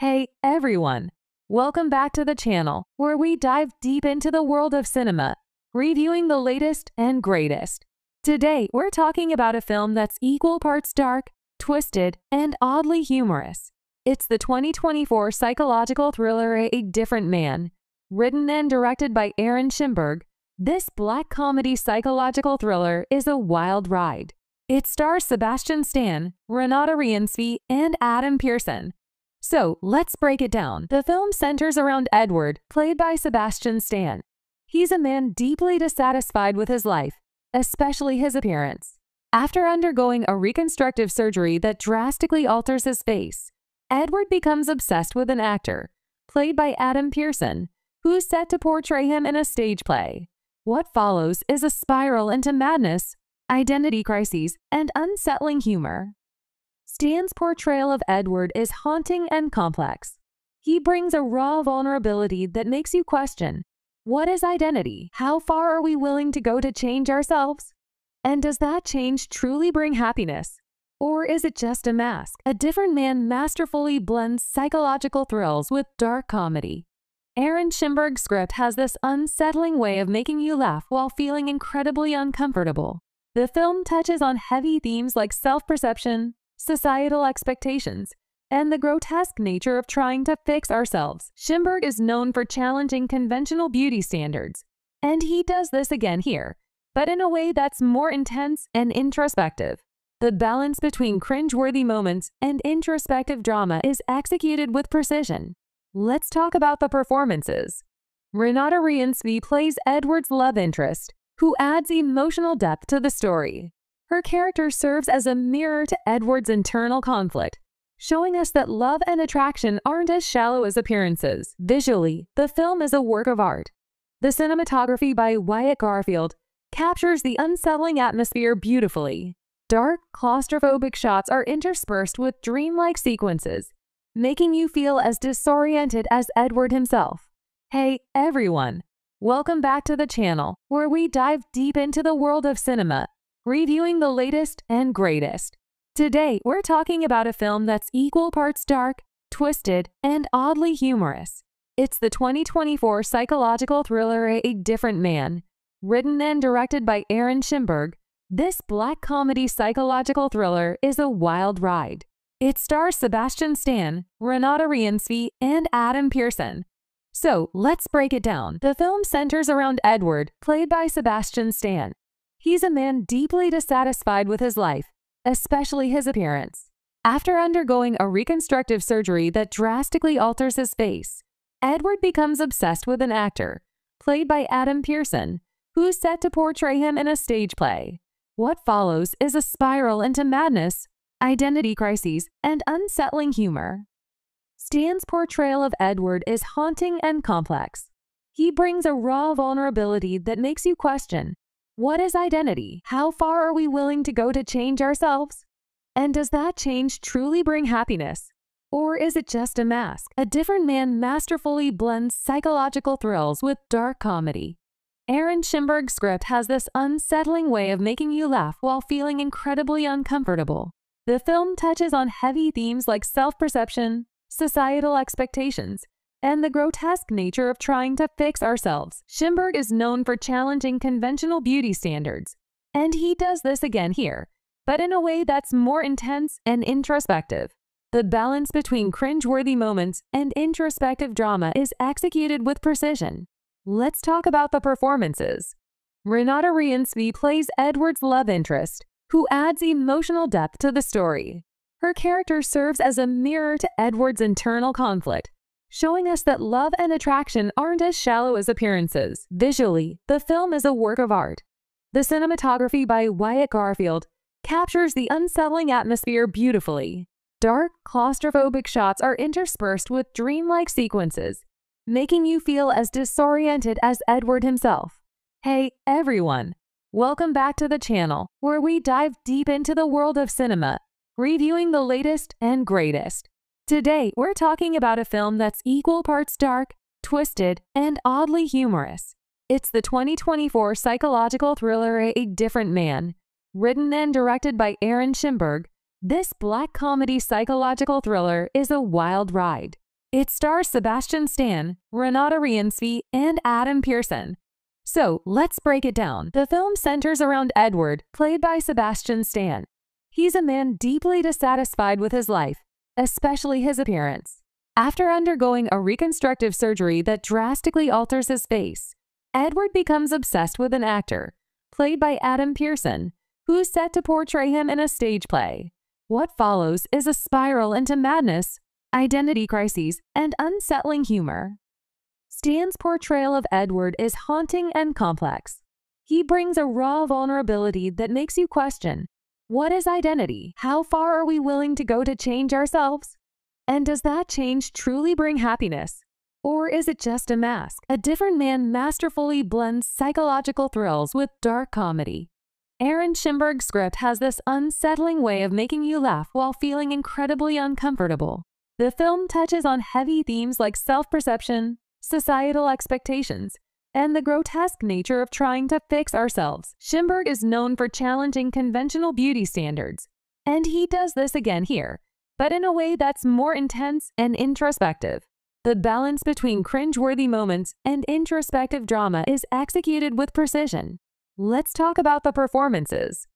Hey everyone! Welcome back to the channel where we dive deep into the world of cinema, reviewing the latest and greatest. Today, we're talking about a film that's equal parts dark, twisted, and oddly humorous. It's the 2024 psychological thriller A Different Man. Written and directed by Aaron Schimberg, this black comedy psychological thriller is a wild ride. It stars Sebastian Stan, Renate Reinsve, and Adam Pearson. So let's break it down. The film centers around Edward, played by Sebastian Stan. He's a man deeply dissatisfied with his life, especially his appearance. After undergoing a reconstructive surgery that drastically alters his face, Edward becomes obsessed with an actor, played by Adam Pearson, who's set to portray him in a stage play. What follows is a spiral into madness identity crises, and unsettling humor. Stan's portrayal of Edward is haunting and complex. He brings a raw vulnerability that makes you question what is identity? How far are we willing to go to change ourselves? And does that change truly bring happiness? Or is it just a mask? A different man masterfully blends psychological thrills with dark comedy. Aaron Schimberg's script has this unsettling way of making you laugh while feeling incredibly uncomfortable. The film touches on heavy themes like self perception, societal expectations, and the grotesque nature of trying to fix ourselves. Schimberg is known for challenging conventional beauty standards, and he does this again here, but in a way that's more intense and introspective. The balance between cringeworthy moments and introspective drama is executed with precision. Let's talk about the performances. Renate Reinsve plays Edward's love interest, who adds emotional depth to the story. Her character serves as a mirror to Edward's internal conflict, showing us that love and attraction aren't as shallow as appearances. Visually, the film is a work of art. The cinematography by Wyatt Garfield captures the unsettling atmosphere beautifully. Dark, claustrophobic shots are interspersed with dreamlike sequences, making you feel as disoriented as Edward himself. Hey, everyone! Welcome back to the channel, where we dive deep into the world of cinema, reviewing the latest and greatest. Today, we're talking about a film that's equal parts dark, twisted, and oddly humorous. It's the 2024 psychological thriller A Different Man. Written and directed by Aaron Schimberg, this black comedy psychological thriller is a wild ride. It stars Sebastian Stan, Renate Reinsve, and Adam Pearson, so let's break it down. The film centers around Edward, played by Sebastian Stan. He's a man deeply dissatisfied with his life, especially his appearance. After undergoing a reconstructive surgery that drastically alters his face, Edward becomes obsessed with an actor, played by Adam Pearson, who's set to portray him in a stage play. What follows is a spiral into madness, identity crises, and unsettling humor. Stan's portrayal of Edward is haunting and complex. He brings a raw vulnerability that makes you question what is identity? How far are we willing to go to change ourselves? And does that change truly bring happiness? Or is it just a mask? A different man masterfully blends psychological thrills with dark comedy. Aaron Schimberg's script has this unsettling way of making you laugh while feeling incredibly uncomfortable. The film touches on heavy themes like self perception, societal expectations, and the grotesque nature of trying to fix ourselves. Schimberg is known for challenging conventional beauty standards, and he does this again here, but in a way that's more intense and introspective. The balance between cringeworthy moments and introspective drama is executed with precision. Let's talk about the performances. Renate Reinsve plays Edward's love interest, who adds emotional depth to the story. Her character serves as a mirror to Edward's internal conflict, showing us that love and attraction aren't as shallow as appearances. Visually, the film is a work of art. The cinematography by Wyatt Garfield captures the unsettling atmosphere beautifully. Dark, claustrophobic shots are interspersed with dreamlike sequences, making you feel as disoriented as Edward himself. Hey, everyone! Welcome back to the channel, where we dive deep into the world of cinema reviewing the latest and greatest. Today, we're talking about a film that's equal parts dark, twisted, and oddly humorous. It's the 2024 psychological thriller A Different Man. Written and directed by Aaron Schimberg, this black comedy psychological thriller is a wild ride. It stars Sebastian Stan, Renate Reinsve, and Adam Pearson. So let's break it down. The film centers around Edward, played by Sebastian Stan. He's a man deeply dissatisfied with his life, especially his appearance. After undergoing a reconstructive surgery that drastically alters his face, Edward becomes obsessed with an actor, played by Adam Pearson, who's set to portray him in a stage play. What follows is a spiral into madness, identity crises, and unsettling humor. Stan's portrayal of Edward is haunting and complex. He brings a raw vulnerability that makes you question what is identity? How far are we willing to go to change ourselves? And does that change truly bring happiness? Or is it just a mask? A different man masterfully blends psychological thrills with dark comedy. Aaron Schimberg's script has this unsettling way of making you laugh while feeling incredibly uncomfortable. The film touches on heavy themes like self perception, societal expectations, and the grotesque nature of trying to fix ourselves. Schimberg is known for challenging conventional beauty standards, and he does this again here, but in a way that's more intense and introspective. The balance between cringeworthy moments and introspective drama is executed with precision. Let's talk about the performances.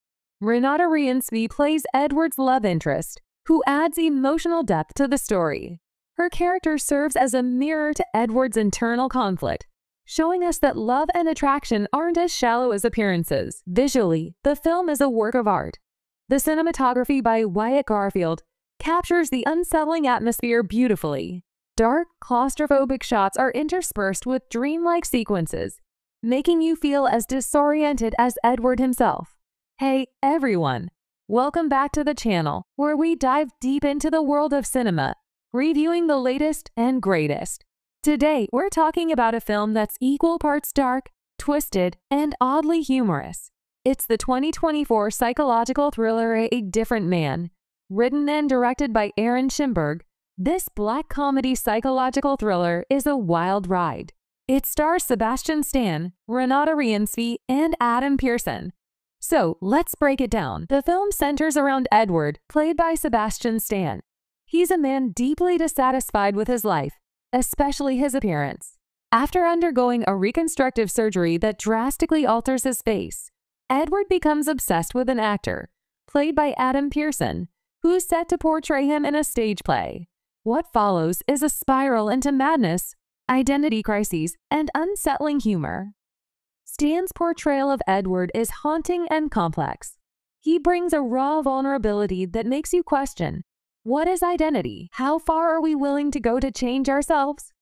Renate Reinsve plays Edward's love interest, who adds emotional depth to the story. Her character serves as a mirror to Edward's internal conflict, showing us that love and attraction aren't as shallow as appearances. Visually, the film is a work of art. The cinematography by Wyatt Garfield captures the unsettling atmosphere beautifully. Dark, claustrophobic shots are interspersed with dreamlike sequences, making you feel as disoriented as Edward himself. Hey, everyone! Welcome back to the channel, where we dive deep into the world of cinema reviewing the latest and greatest. Today, we're talking about a film that's equal parts dark, twisted, and oddly humorous. It's the 2024 psychological thriller A Different Man. Written and directed by Aaron Schimberg, this black comedy psychological thriller is a wild ride. It stars Sebastian Stan, Renate Reinsve, and Adam Pearson. So let's break it down. The film centers around Edward, played by Sebastian Stan, He's a man deeply dissatisfied with his life, especially his appearance. After undergoing a reconstructive surgery that drastically alters his face, Edward becomes obsessed with an actor, played by Adam Pearson, who's set to portray him in a stage play. What follows is a spiral into madness, identity crises, and unsettling humor. Stan's portrayal of Edward is haunting and complex. He brings a raw vulnerability that makes you question what is identity? How far are we willing to go to change ourselves?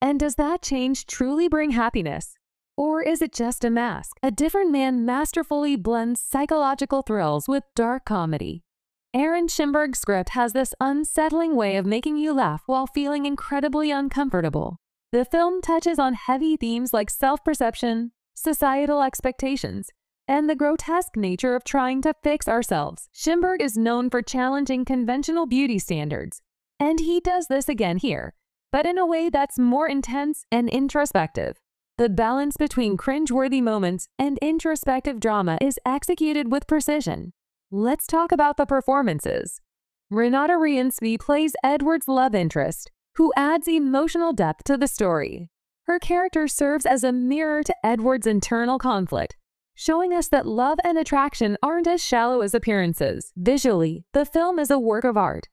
And does that change truly bring happiness? Or is it just a mask? A different man masterfully blends psychological thrills with dark comedy. Aaron Schimberg's script has this unsettling way of making you laugh while feeling incredibly uncomfortable. The film touches on heavy themes like self perception, societal expectations, and the grotesque nature of trying to fix ourselves. Schimberg is known for challenging conventional beauty standards, and he does this again here, but in a way that's more intense and introspective. The balance between cringeworthy moments and introspective drama is executed with precision. Let's talk about the performances. Renate Reinsve plays Edward's love interest, who adds emotional depth to the story. Her character serves as a mirror to Edward's internal conflict, showing us that love and attraction aren't as shallow as appearances. Visually, the film is a work of art.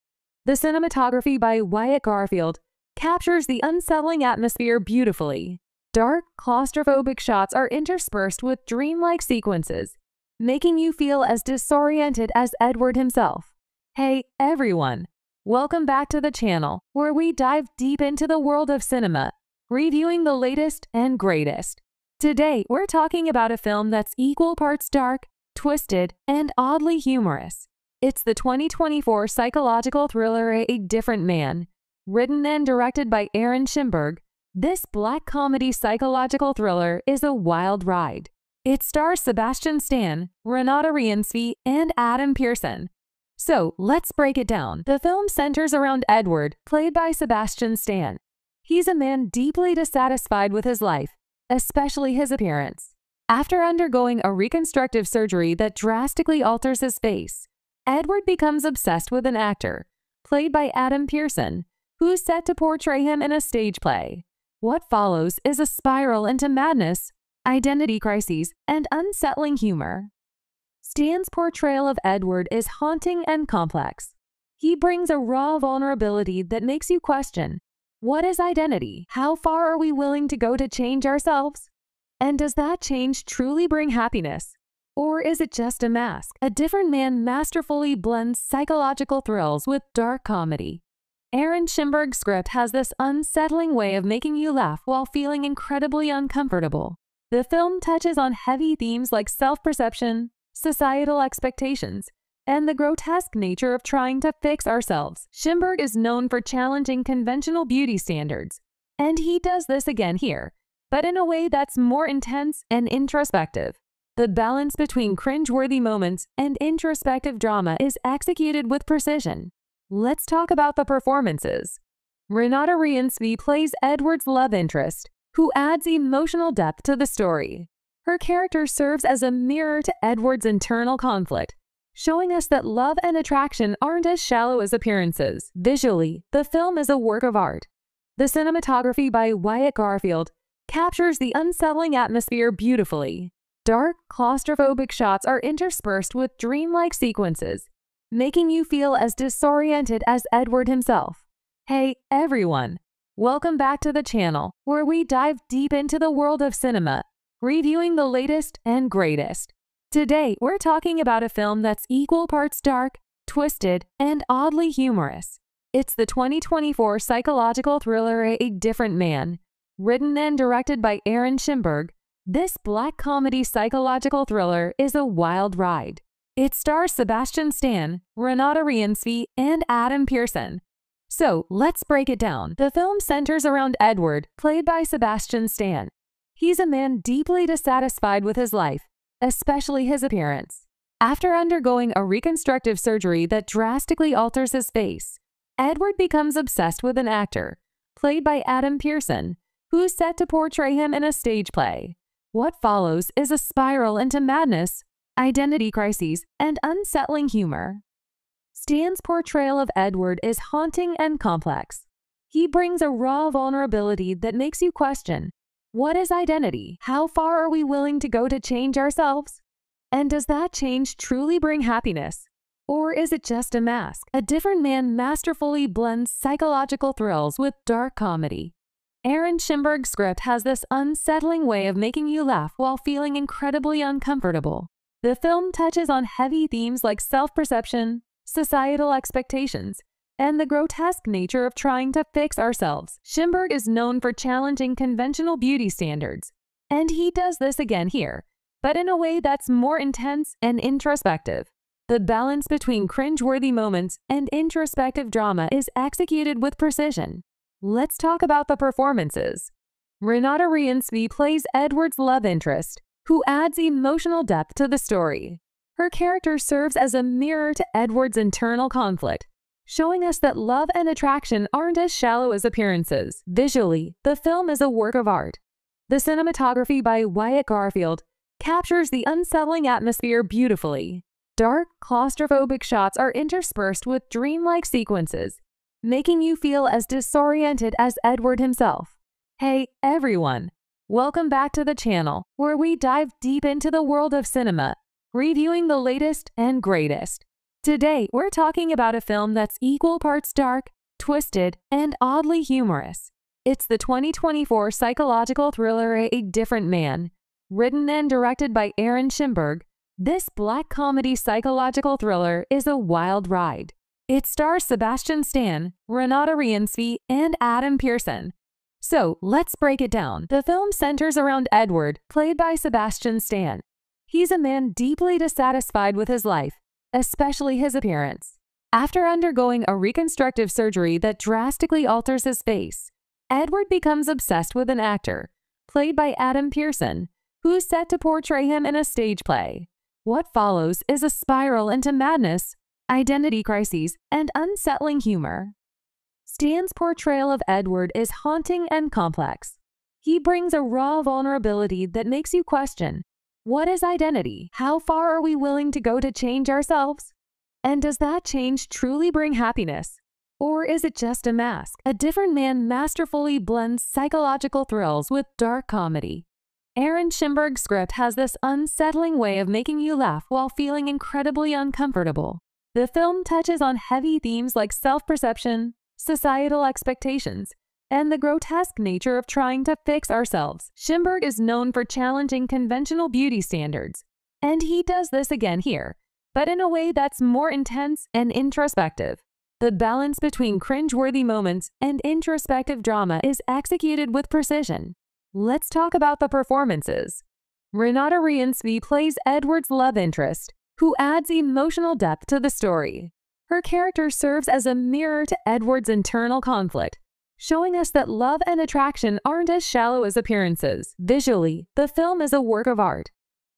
The cinematography by Wyatt Garfield captures the unsettling atmosphere beautifully. Dark, claustrophobic shots are interspersed with dreamlike sequences, making you feel as disoriented as Edward himself. Hey, everyone! Welcome back to the channel, where we dive deep into the world of cinema, reviewing the latest and greatest. Today, we're talking about a film that's equal parts dark, twisted, and oddly humorous. It's the 2024 psychological thriller A Different Man. Written and directed by Aaron Schimberg, this black comedy psychological thriller is a wild ride. It stars Sebastian Stan, Renate Reinsve, and Adam Pearson. So let's break it down. The film centers around Edward, played by Sebastian Stan. He's a man deeply dissatisfied with his life especially his appearance. After undergoing a reconstructive surgery that drastically alters his face, Edward becomes obsessed with an actor, played by Adam Pearson, who's set to portray him in a stage play. What follows is a spiral into madness, identity crises, and unsettling humor. Stan's portrayal of Edward is haunting and complex. He brings a raw vulnerability that makes you question what is identity? How far are we willing to go to change ourselves? And does that change truly bring happiness? Or is it just a mask? A different man masterfully blends psychological thrills with dark comedy. Aaron Schimberg's script has this unsettling way of making you laugh while feeling incredibly uncomfortable. The film touches on heavy themes like self perception, societal expectations, and the grotesque nature of trying to fix ourselves. Schimberg is known for challenging conventional beauty standards, and he does this again here, but in a way that's more intense and introspective. The balance between cringeworthy moments and introspective drama is executed with precision. Let's talk about the performances. Renate Reinsve plays Edward's love interest, who adds emotional depth to the story. Her character serves as a mirror to Edward's internal conflict, showing us that love and attraction aren't as shallow as appearances. Visually, the film is a work of art. The cinematography by Wyatt Garfield captures the unsettling atmosphere beautifully. Dark, claustrophobic shots are interspersed with dreamlike sequences, making you feel as disoriented as Edward himself. Hey, everyone! Welcome back to the channel, where we dive deep into the world of cinema, reviewing the latest and greatest. Today, we're talking about a film that's equal parts dark, twisted, and oddly humorous. It's the 2024 psychological thriller A Different Man. Written and directed by Aaron Schimberg, this black comedy psychological thriller is a wild ride. It stars Sebastian Stan, Renate Reinsve, and Adam Pearson. So let's break it down. The film centers around Edward, played by Sebastian Stan. He's a man deeply dissatisfied with his life especially his appearance. After undergoing a reconstructive surgery that drastically alters his face, Edward becomes obsessed with an actor, played by Adam Pearson, who's set to portray him in a stage play. What follows is a spiral into madness, identity crises, and unsettling humor. Stan's portrayal of Edward is haunting and complex. He brings a raw vulnerability that makes you question what is identity? How far are we willing to go to change ourselves? And does that change truly bring happiness? Or is it just a mask? A different man masterfully blends psychological thrills with dark comedy. Aaron Schimberg's script has this unsettling way of making you laugh while feeling incredibly uncomfortable. The film touches on heavy themes like self perception, societal expectations, and the grotesque nature of trying to fix ourselves. Schimberg is known for challenging conventional beauty standards, and he does this again here, but in a way that's more intense and introspective. The balance between cringeworthy moments and introspective drama is executed with precision. Let's talk about the performances. Renate Reinsve plays Edward's love interest, who adds emotional depth to the story. Her character serves as a mirror to Edward's internal conflict, showing us that love and attraction aren't as shallow as appearances. Visually, the film is a work of art. The cinematography by Wyatt Garfield captures the unsettling atmosphere beautifully. Dark, claustrophobic shots are interspersed with dreamlike sequences, making you feel as disoriented as Edward himself. Hey, everyone! Welcome back to the channel, where we dive deep into the world of cinema, reviewing the latest and greatest. Today, we're talking about a film that's equal parts dark, twisted, and oddly humorous. It's the 2024 psychological thriller A Different Man. Written and directed by Aaron Schimberg, this black comedy psychological thriller is a wild ride. It stars Sebastian Stan, Renate Reinsve, and Adam Pearson. So let's break it down. The film centers around Edward, played by Sebastian Stan. He's a man deeply dissatisfied with his life especially his appearance. After undergoing a reconstructive surgery that drastically alters his face, Edward becomes obsessed with an actor, played by Adam Pearson, who's set to portray him in a stage play. What follows is a spiral into madness, identity crises, and unsettling humor. Stan's portrayal of Edward is haunting and complex. He brings a raw vulnerability that makes you question what is identity? How far are we willing to go to change ourselves? And does that change truly bring happiness? Or is it just a mask? A different man masterfully blends psychological thrills with dark comedy. Aaron Schimberg's script has this unsettling way of making you laugh while feeling incredibly uncomfortable. The film touches on heavy themes like self perception, societal expectations, and the grotesque nature of trying to fix ourselves. Schimberg is known for challenging conventional beauty standards, and he does this again here, but in a way that's more intense and introspective. The balance between cringeworthy moments and introspective drama is executed with precision. Let's talk about the performances. Renate Reinsve plays Edward's love interest, who adds emotional depth to the story. Her character serves as a mirror to Edward's internal conflict, showing us that love and attraction aren't as shallow as appearances. Visually, the film is a work of art.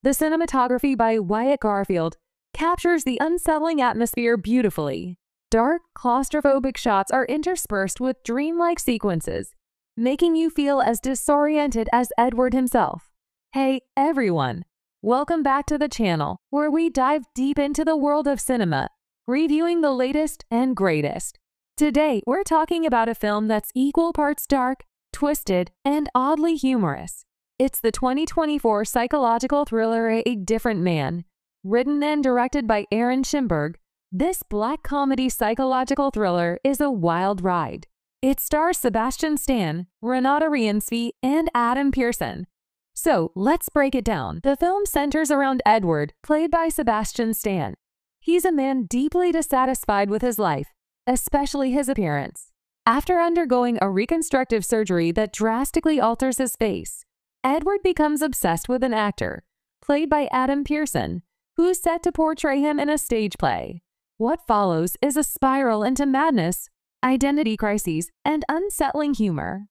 The cinematography by Wyatt Garfield captures the unsettling atmosphere beautifully. Dark, claustrophobic shots are interspersed with dreamlike sequences, making you feel as disoriented as Edward himself. Hey, everyone! Welcome back to the channel, where we dive deep into the world of cinema, reviewing the latest and greatest. Today, we're talking about a film that's equal parts dark, twisted, and oddly humorous. It's the 2024 psychological thriller A Different Man, written and directed by Aaron Schimberg this black comedy psychological thriller is a wild ride. It stars Sebastian Stan, Renate Reinsve, and Adam Pearson. So let's break it down. The film centers around Edward, played by Sebastian Stan. He's a man deeply dissatisfied with his life, especially his appearance. After undergoing a reconstructive surgery that drastically alters his face, Edward becomes obsessed with an actor, played by Adam Pearson, who's set to portray him in a stage play. What follows is a spiral into madness, identity crises, and unsettling humor.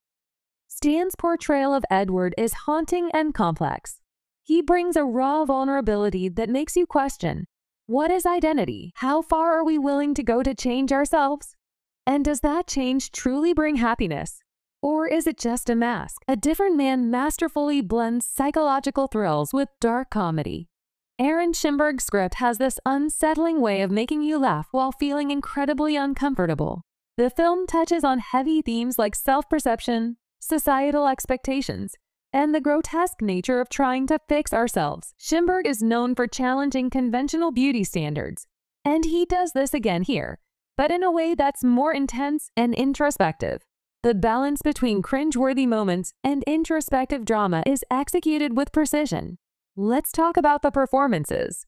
Stan's portrayal of Edward is haunting and complex. He brings a raw vulnerability that makes you question what is identity? How far are we willing to go to change ourselves? And does that change truly bring happiness? Or is it just a mask? A different man masterfully blends psychological thrills with dark comedy. Aaron Schimberg's script has this unsettling way of making you laugh while feeling incredibly uncomfortable. The film touches on heavy themes like self perception, societal expectations, and the grotesque nature of trying to fix ourselves. Schimberg is known for challenging conventional beauty standards, and he does this again here, but in a way that's more intense and introspective. The balance between cringeworthy moments and introspective drama is executed with precision. Let's talk about the performances.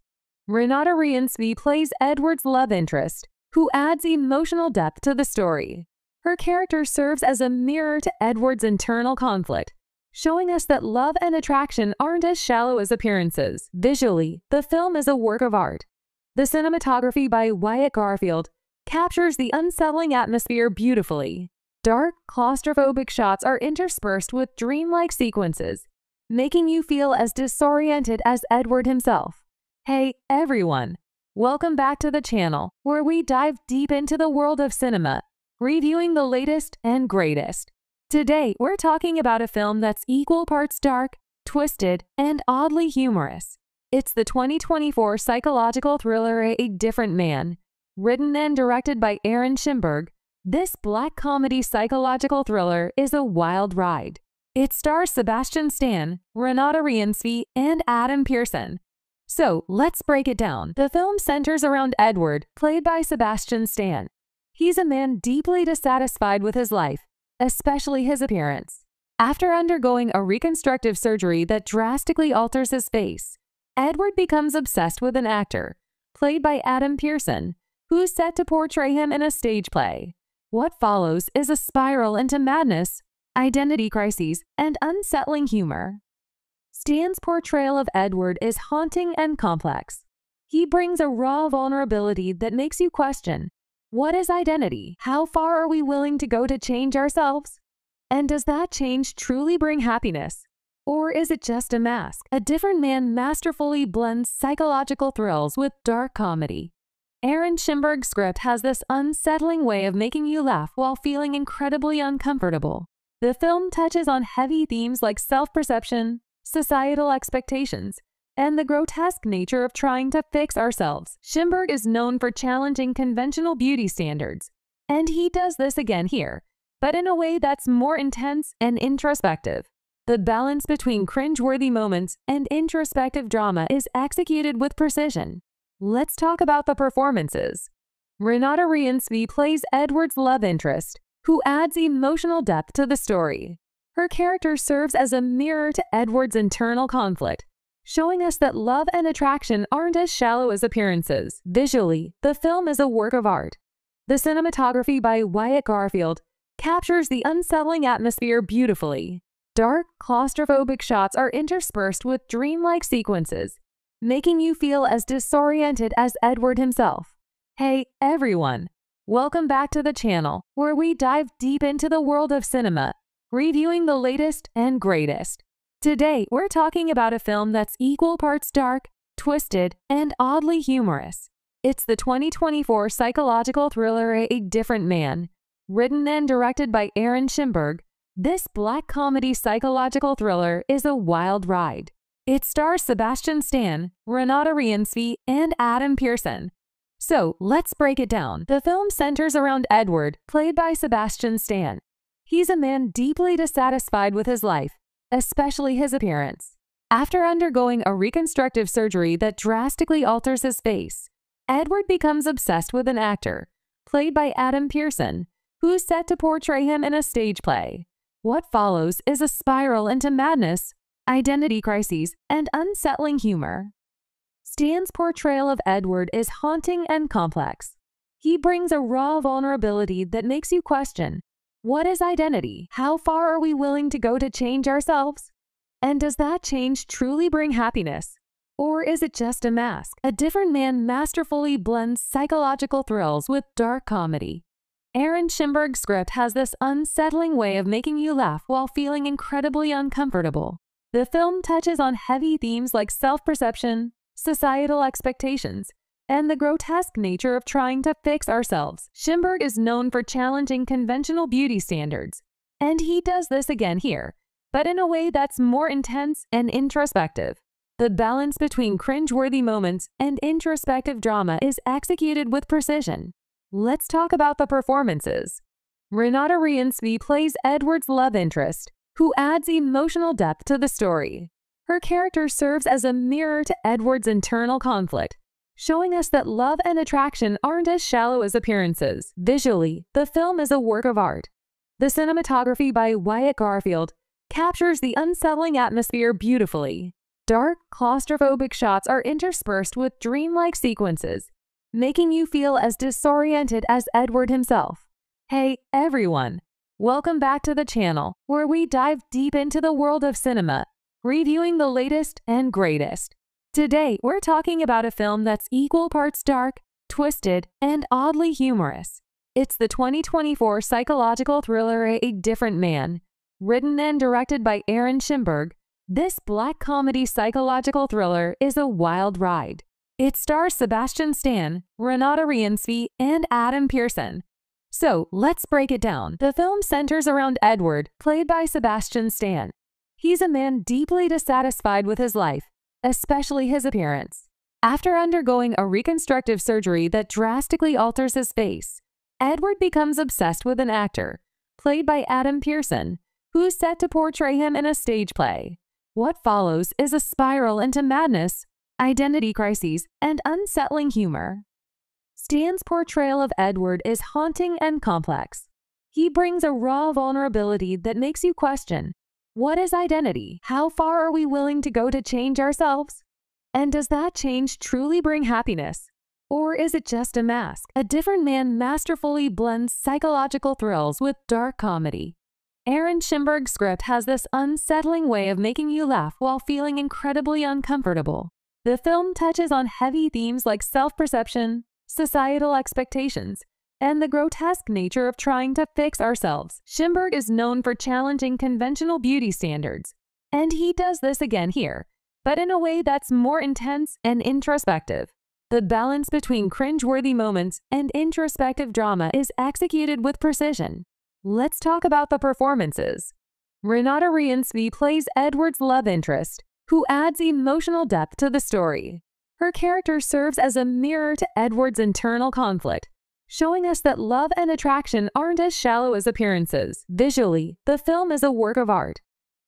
Renate Reinsve plays Edward's love interest, who adds emotional depth to the story. Her character serves as a mirror to Edward's internal conflict, showing us that love and attraction aren't as shallow as appearances. Visually, the film is a work of art. The cinematography by Wyatt Garfield captures the unsettling atmosphere beautifully. Dark, claustrophobic shots are interspersed with dreamlike sequences, making you feel as disoriented as Edward himself. Hey, everyone! Welcome back to the channel, where we dive deep into the world of cinema, reviewing the latest and greatest. Today, we're talking about a film that's equal parts dark, twisted, and oddly humorous. It's the 2024 psychological thriller A Different Man. Written and directed by Aaron Schimberg, this black comedy psychological thriller is a wild ride. It stars Sebastian Stan, Renate Reinsve, and Adam Pearson. So let's break it down. The film centers around Edward, played by Sebastian Stan. He's a man deeply dissatisfied with his life, especially his appearance. After undergoing a reconstructive surgery that drastically alters his face, Edward becomes obsessed with an actor, played by Adam Pearson, who's set to portray him in a stage play. What follows is a spiral into madness identity crises, and unsettling humor. Stan's portrayal of Edward is haunting and complex. He brings a raw vulnerability that makes you question what is identity? How far are we willing to go to change ourselves? And does that change truly bring happiness? Or is it just a mask? A different man masterfully blends psychological thrills with dark comedy. Aaron Schimberg's script has this unsettling way of making you laugh while feeling incredibly uncomfortable. The film touches on heavy themes like self perception, societal expectations, and the grotesque nature of trying to fix ourselves. Schimberg is known for challenging conventional beauty standards, And he does this again here, but in a way that's more intense and introspective. The balance between cringeworthy moments and introspective drama is executed with precision. Let's talk about the performances. Renate Reinsve plays Edward's love interest, who adds emotional depth to the story. Her character serves as a mirror to Edward's internal conflict, showing us that love and attraction aren't as shallow as appearances. Visually, the film is a work of art. The cinematography by Wyatt Garfield captures the unsettling atmosphere beautifully. Dark, claustrophobic shots are interspersed with dreamlike sequences, making you feel as disoriented as Edward himself. Hey, everyone! Welcome back to the channel, where we dive deep into the world of cinema, reviewing the latest and greatest. Today, we're talking about a film that's equal parts dark, twisted, and oddly humorous. It's the 2024 psychological thriller A Different Man. Written and directed by Aaron Schimberg, this black comedy psychological thriller is a wild ride. It stars Sebastian Stan, Renate Reinsve, and Adam Pearson. So let's break it down. The film centers around Edward, played by Sebastian Stan. He's a man deeply dissatisfied with his life, especially his appearance. After undergoing a reconstructive surgery that drastically alters his face, Edward becomes obsessed with an actor, played by Adam Pearson, who's set to portray him in a stage play. What follows is a spiral into madness, identity crises, and unsettling humor. Stan's portrayal of Edward is haunting and complex. He brings a raw vulnerability that makes you question what is identity? How far are we willing to go to change ourselves? And does that change truly bring happiness? Or is it just a mask? A different man masterfully blends psychological thrills with dark comedy. Aaron Schimberg's script has this unsettling way of making you laugh while feeling incredibly uncomfortable. The film touches on heavy themes like self perception, societal expectations, and the grotesque nature of trying to fix ourselves. Schimberg is known for challenging conventional beauty standards, and he does this again here, but in a way that's more intense and introspective. The balance between cringeworthy moments and introspective drama is executed with precision. Let's talk about the performances. Renate Reinsve plays Edward's love interest, who adds emotional depth to the story. Her character serves as a mirror to Edward's internal conflict, showing us that love and attraction aren't as shallow as appearances. Visually, the film is a work of art. The cinematography by Wyatt Garfield captures the unsettling atmosphere beautifully. Dark, claustrophobic shots are interspersed with dreamlike sequences, making you feel as disoriented as Edward himself. Hey, everyone! Welcome back to the channel, where we dive deep into the world of cinema, reviewing the latest and greatest. Today, we're talking about a film that's equal parts dark, twisted, and oddly humorous. It's the 2024 psychological thriller A Different Man. Written and directed by Aaron Schimberg, this black comedy psychological thriller is a wild ride. It stars Sebastian Stan, Renate Reinsve, and Adam Pearson. So let's break it down. The film centers around Edward, played by Sebastian Stan. He's a man deeply dissatisfied with his life, especially his appearance. After undergoing a reconstructive surgery that drastically alters his face, Edward becomes obsessed with an actor, played by Adam Pearson, who's set to portray him in a stage play. What follows is a spiral into madness identity crises, and unsettling humor. Stan's portrayal of Edward is haunting and complex. He brings a raw vulnerability that makes you question what is identity? How far are we willing to go to change ourselves? And does that change truly bring happiness? Or is it just a mask? A different man masterfully blends psychological thrills with dark comedy. Aaron Schimberg's script has this unsettling way of making you laugh while feeling incredibly uncomfortable. The film touches on heavy themes like self perception, societal expectations, and the grotesque nature of trying to fix ourselves. Schimberg is known for challenging conventional beauty standards, and he does this again here, but in a way that's more intense and introspective. The balance between cringeworthy moments and introspective drama is executed with precision. Let's talk about the performances. Renate Reinsve plays Edward's love interest, who adds emotional depth to the story. Her character serves as a mirror to Edward's internal conflict, showing us that love and attraction aren't as shallow as appearances. Visually, the film is a work of art.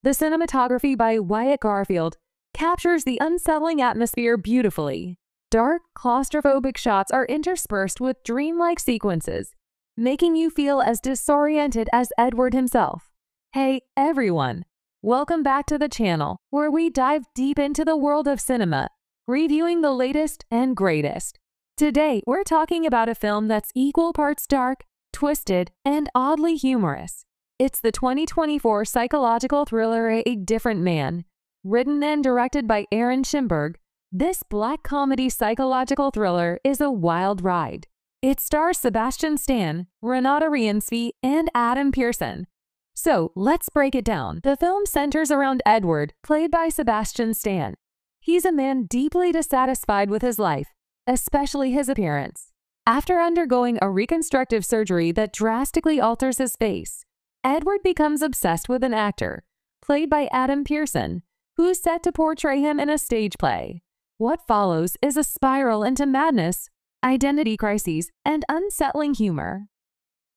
The cinematography by Wyatt Garfield captures the unsettling atmosphere beautifully. Dark, claustrophobic shots are interspersed with dreamlike sequences, making you feel as disoriented as Edward himself. Hey, everyone! Welcome back to the channel, where we dive deep into the world of cinema, reviewing the latest and greatest. Today, we're talking about a film that's equal parts dark, twisted, and oddly humorous. It's the 2024 psychological thriller A Different Man. Written and directed by Aaron Schimberg, this black comedy psychological thriller is a wild ride. It stars Sebastian Stan, Renate Reinsve, and Adam Pearson. So let's break it down. The film centers around Edward, played by Sebastian Stan. He's a man deeply dissatisfied with his life especially his appearance. After undergoing a reconstructive surgery that drastically alters his face, Edward becomes obsessed with an actor, played by Adam Pearson, who's set to portray him in a stage play. What follows is a spiral into madness, identity crises, and unsettling humor.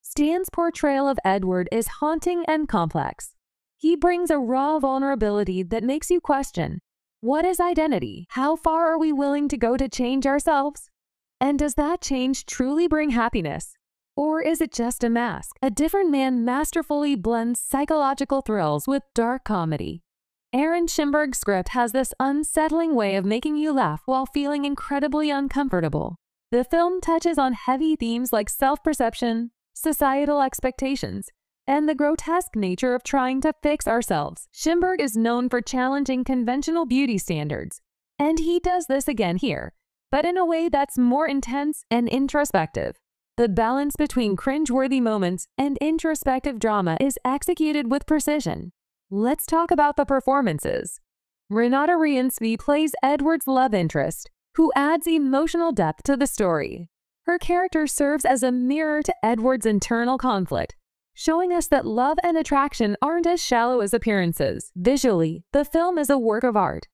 Stan's portrayal of Edward is haunting and complex. He brings a raw vulnerability that makes you question what is identity? How far are we willing to go to change ourselves? And does that change truly bring happiness? Or is it just a mask? A different man masterfully blends psychological thrills with dark comedy. Aaron Schimberg's script has this unsettling way of making you laugh while feeling incredibly uncomfortable. The film touches on heavy themes like self perception, societal expectations, and the grotesque nature of trying to fix ourselves. Schimberg is known for challenging conventional beauty standards, and he does this again here, but in a way that's more intense and introspective. The balance between cringe-worthy moments and introspective drama is executed with precision. Let's talk about the performances. Renate Reinsve plays Edward's love interest, who adds emotional depth to the story. Her character serves as a mirror to Edward's internal conflict, showing us that love and attraction aren't as shallow as appearances. Visually, the film is a work of art.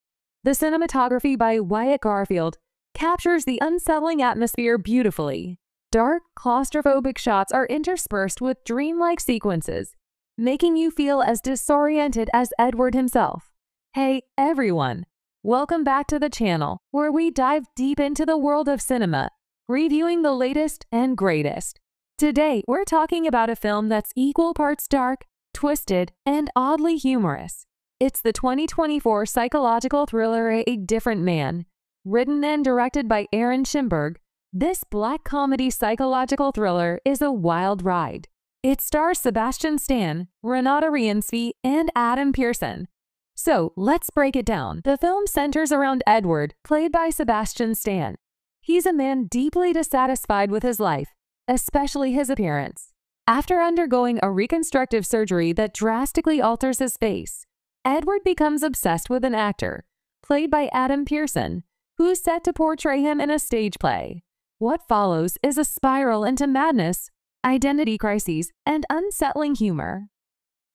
The cinematography by Wyatt Garfield captures the unsettling atmosphere beautifully. Dark, claustrophobic shots are interspersed with dreamlike sequences, making you feel as disoriented as Edward himself. Hey, everyone! Welcome back to the channel, where we dive deep into the world of cinema, reviewing the latest and greatest. Today, we're talking about a film that's equal parts dark, twisted, and oddly humorous. It's the 2024 psychological thriller A Different Man. Written and directed by Aaron Schimberg, this black comedy psychological thriller is a wild ride. It stars Sebastian Stan, Renate Reinsve, and Adam Pearson. So let's break it down. The film centers around Edward, played by Sebastian Stan. He's a man deeply dissatisfied with his life especially his appearance. After undergoing a reconstructive surgery that drastically alters his face, Edward becomes obsessed with an actor, played by Adam Pearson, who's set to portray him in a stage play. What follows is a spiral into madness, identity crises, and unsettling humor.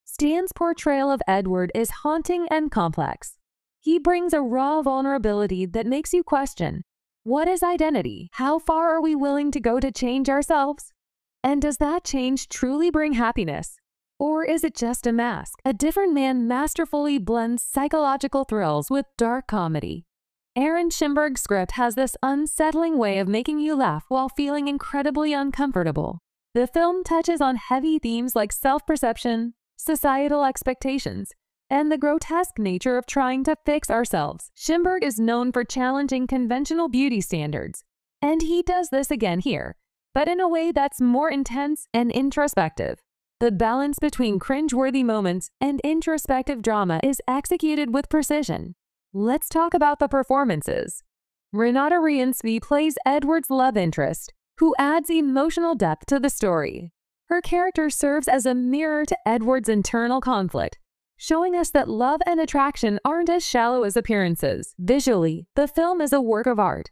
Stan's portrayal of Edward is haunting and complex. He brings a raw vulnerability that makes you question what is identity? How far are we willing to go to change ourselves? And does that change truly bring happiness? Or is it just a mask? A different man masterfully blends psychological thrills with dark comedy. Aaron Schimberg's script has this unsettling way of making you laugh while feeling incredibly uncomfortable. The film touches on heavy themes like self perception, societal expectations, and the grotesque nature of trying to fix ourselves. Schimberg is known for challenging conventional beauty standards, and he does this again here, but in a way that's more intense and introspective. The balance between cringe-worthy moments and introspective drama is executed with precision. Let's talk about the performances. Renate Reinsve plays Edward's love interest, who adds emotional depth to the story. Her character serves as a mirror to Edward's internal conflict, showing us that love and attraction aren't as shallow as appearances. Visually, the film is a work of art.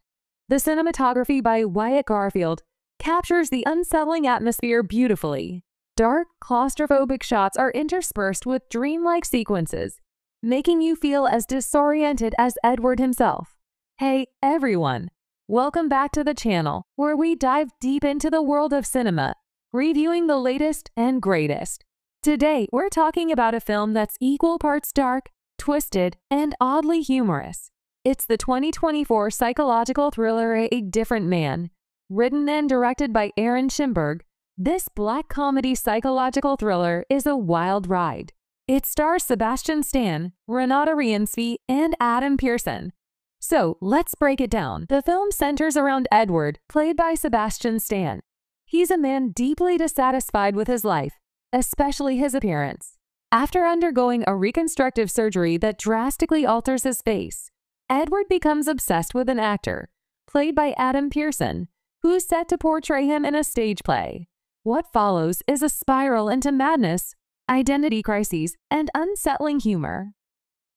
The cinematography by Wyatt Garfield captures the unsettling atmosphere beautifully. Dark, claustrophobic shots are interspersed with dreamlike sequences, making you feel as disoriented as Edward himself. Hey, everyone! Welcome back to the channel, where we dive deep into the world of cinema, reviewing the latest and greatest. Today, we're talking about a film that's equal parts dark, twisted, and oddly humorous. It's the 2024 psychological thriller A Different Man. Written and directed by Aaron Schimberg, this black comedy psychological thriller is a wild ride. It stars Sebastian Stan, Renate Reinsve, and Adam Pearson. So let's break it down. The film centers around Edward, played by Sebastian Stan. He's a man deeply dissatisfied with his life, especially his appearance. After undergoing a reconstructive surgery that drastically alters his face, Edward becomes obsessed with an actor, played by Adam Pearson, who's set to portray him in a stage play. What follows is a spiral into madness identity crises, and unsettling humor.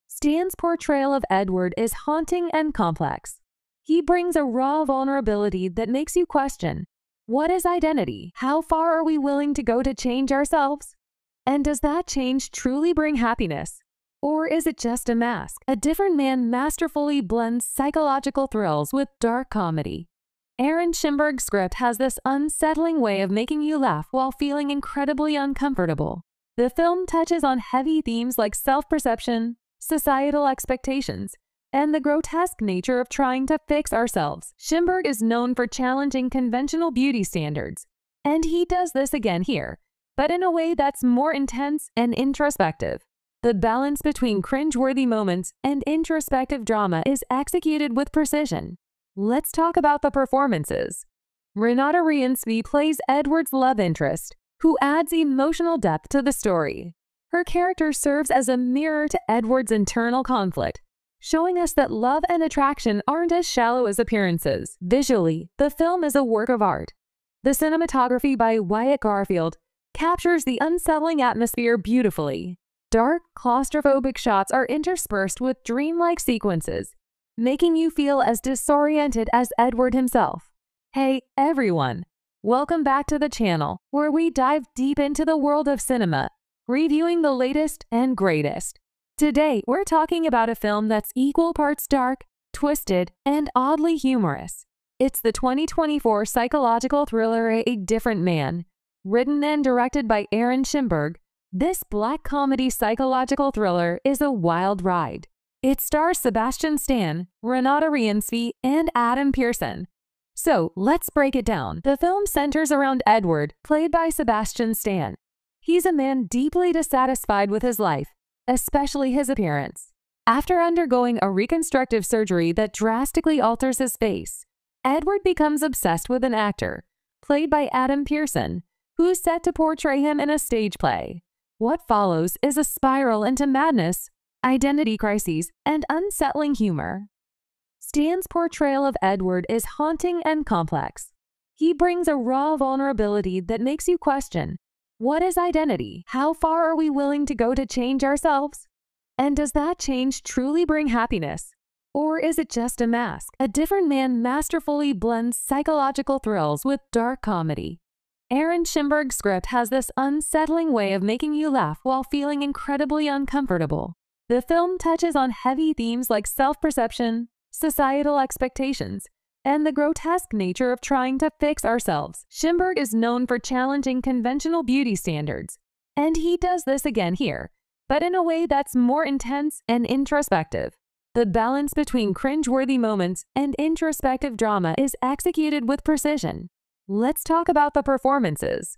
Stan's portrayal of Edward is haunting and complex. He brings a raw vulnerability that makes you question what is identity? How far are we willing to go to change ourselves? And does that change truly bring happiness? Or is it just a mask? A different man masterfully blends psychological thrills with dark comedy. Aaron Schimberg's script has this unsettling way of making you laugh while feeling incredibly uncomfortable. The film touches on heavy themes like self perception, societal expectations, and the grotesque nature of trying to fix ourselves. Schimberg is known for challenging conventional beauty standards, and he does this again here, but in a way that's more intense and introspective. The balance between cringeworthy moments and introspective drama is executed with precision. Let's talk about the performances. Renate Reinsve plays Edward's love interest, who adds emotional depth to the story. Her character serves as a mirror to Edward's internal conflict, showing us that love and attraction aren't as shallow as appearances. Visually, the film is a work of art. The cinematography by Wyatt Garfield captures the unsettling atmosphere beautifully. Dark, claustrophobic shots are interspersed with dreamlike sequences, making you feel as disoriented as Edward himself. Hey, everyone! Welcome back to the channel, where we dive deep into the world of cinema, reviewing the latest and greatest. Today, we're talking about a film that's equal parts dark, twisted, and oddly humorous. It's the 2024 psychological thriller A Different Man. Written and directed by Aaron Schimberg, this black comedy psychological thriller is a wild ride. It stars Sebastian Stan, Renate Reinsve, and Adam Pearson, so let's break it down. The film centers around Edward, played by Sebastian Stan. He's a man deeply dissatisfied with his life, especially his appearance. After undergoing a reconstructive surgery that drastically alters his face, Edward becomes obsessed with an actor, played by Adam Pearson, who's set to portray him in a stage play. What follows is a spiral into madness, identity crises, and unsettling humor. Stan's portrayal of Edward is haunting and complex. He brings a raw vulnerability that makes you question what is identity? How far are we willing to go to change ourselves? And does that change truly bring happiness? Or is it just a mask? A different man masterfully blends psychological thrills with dark comedy. Aaron Schimberg's script has this unsettling way of making you laugh while feeling incredibly uncomfortable. The film touches on heavy themes like self perception, societal expectations, and the grotesque nature of trying to fix ourselves. Schimberg is known for challenging conventional beauty standards, and he does this again here, but in a way that's more intense and introspective. The balance between cringeworthy moments and introspective drama is executed with precision. Let's talk about the performances.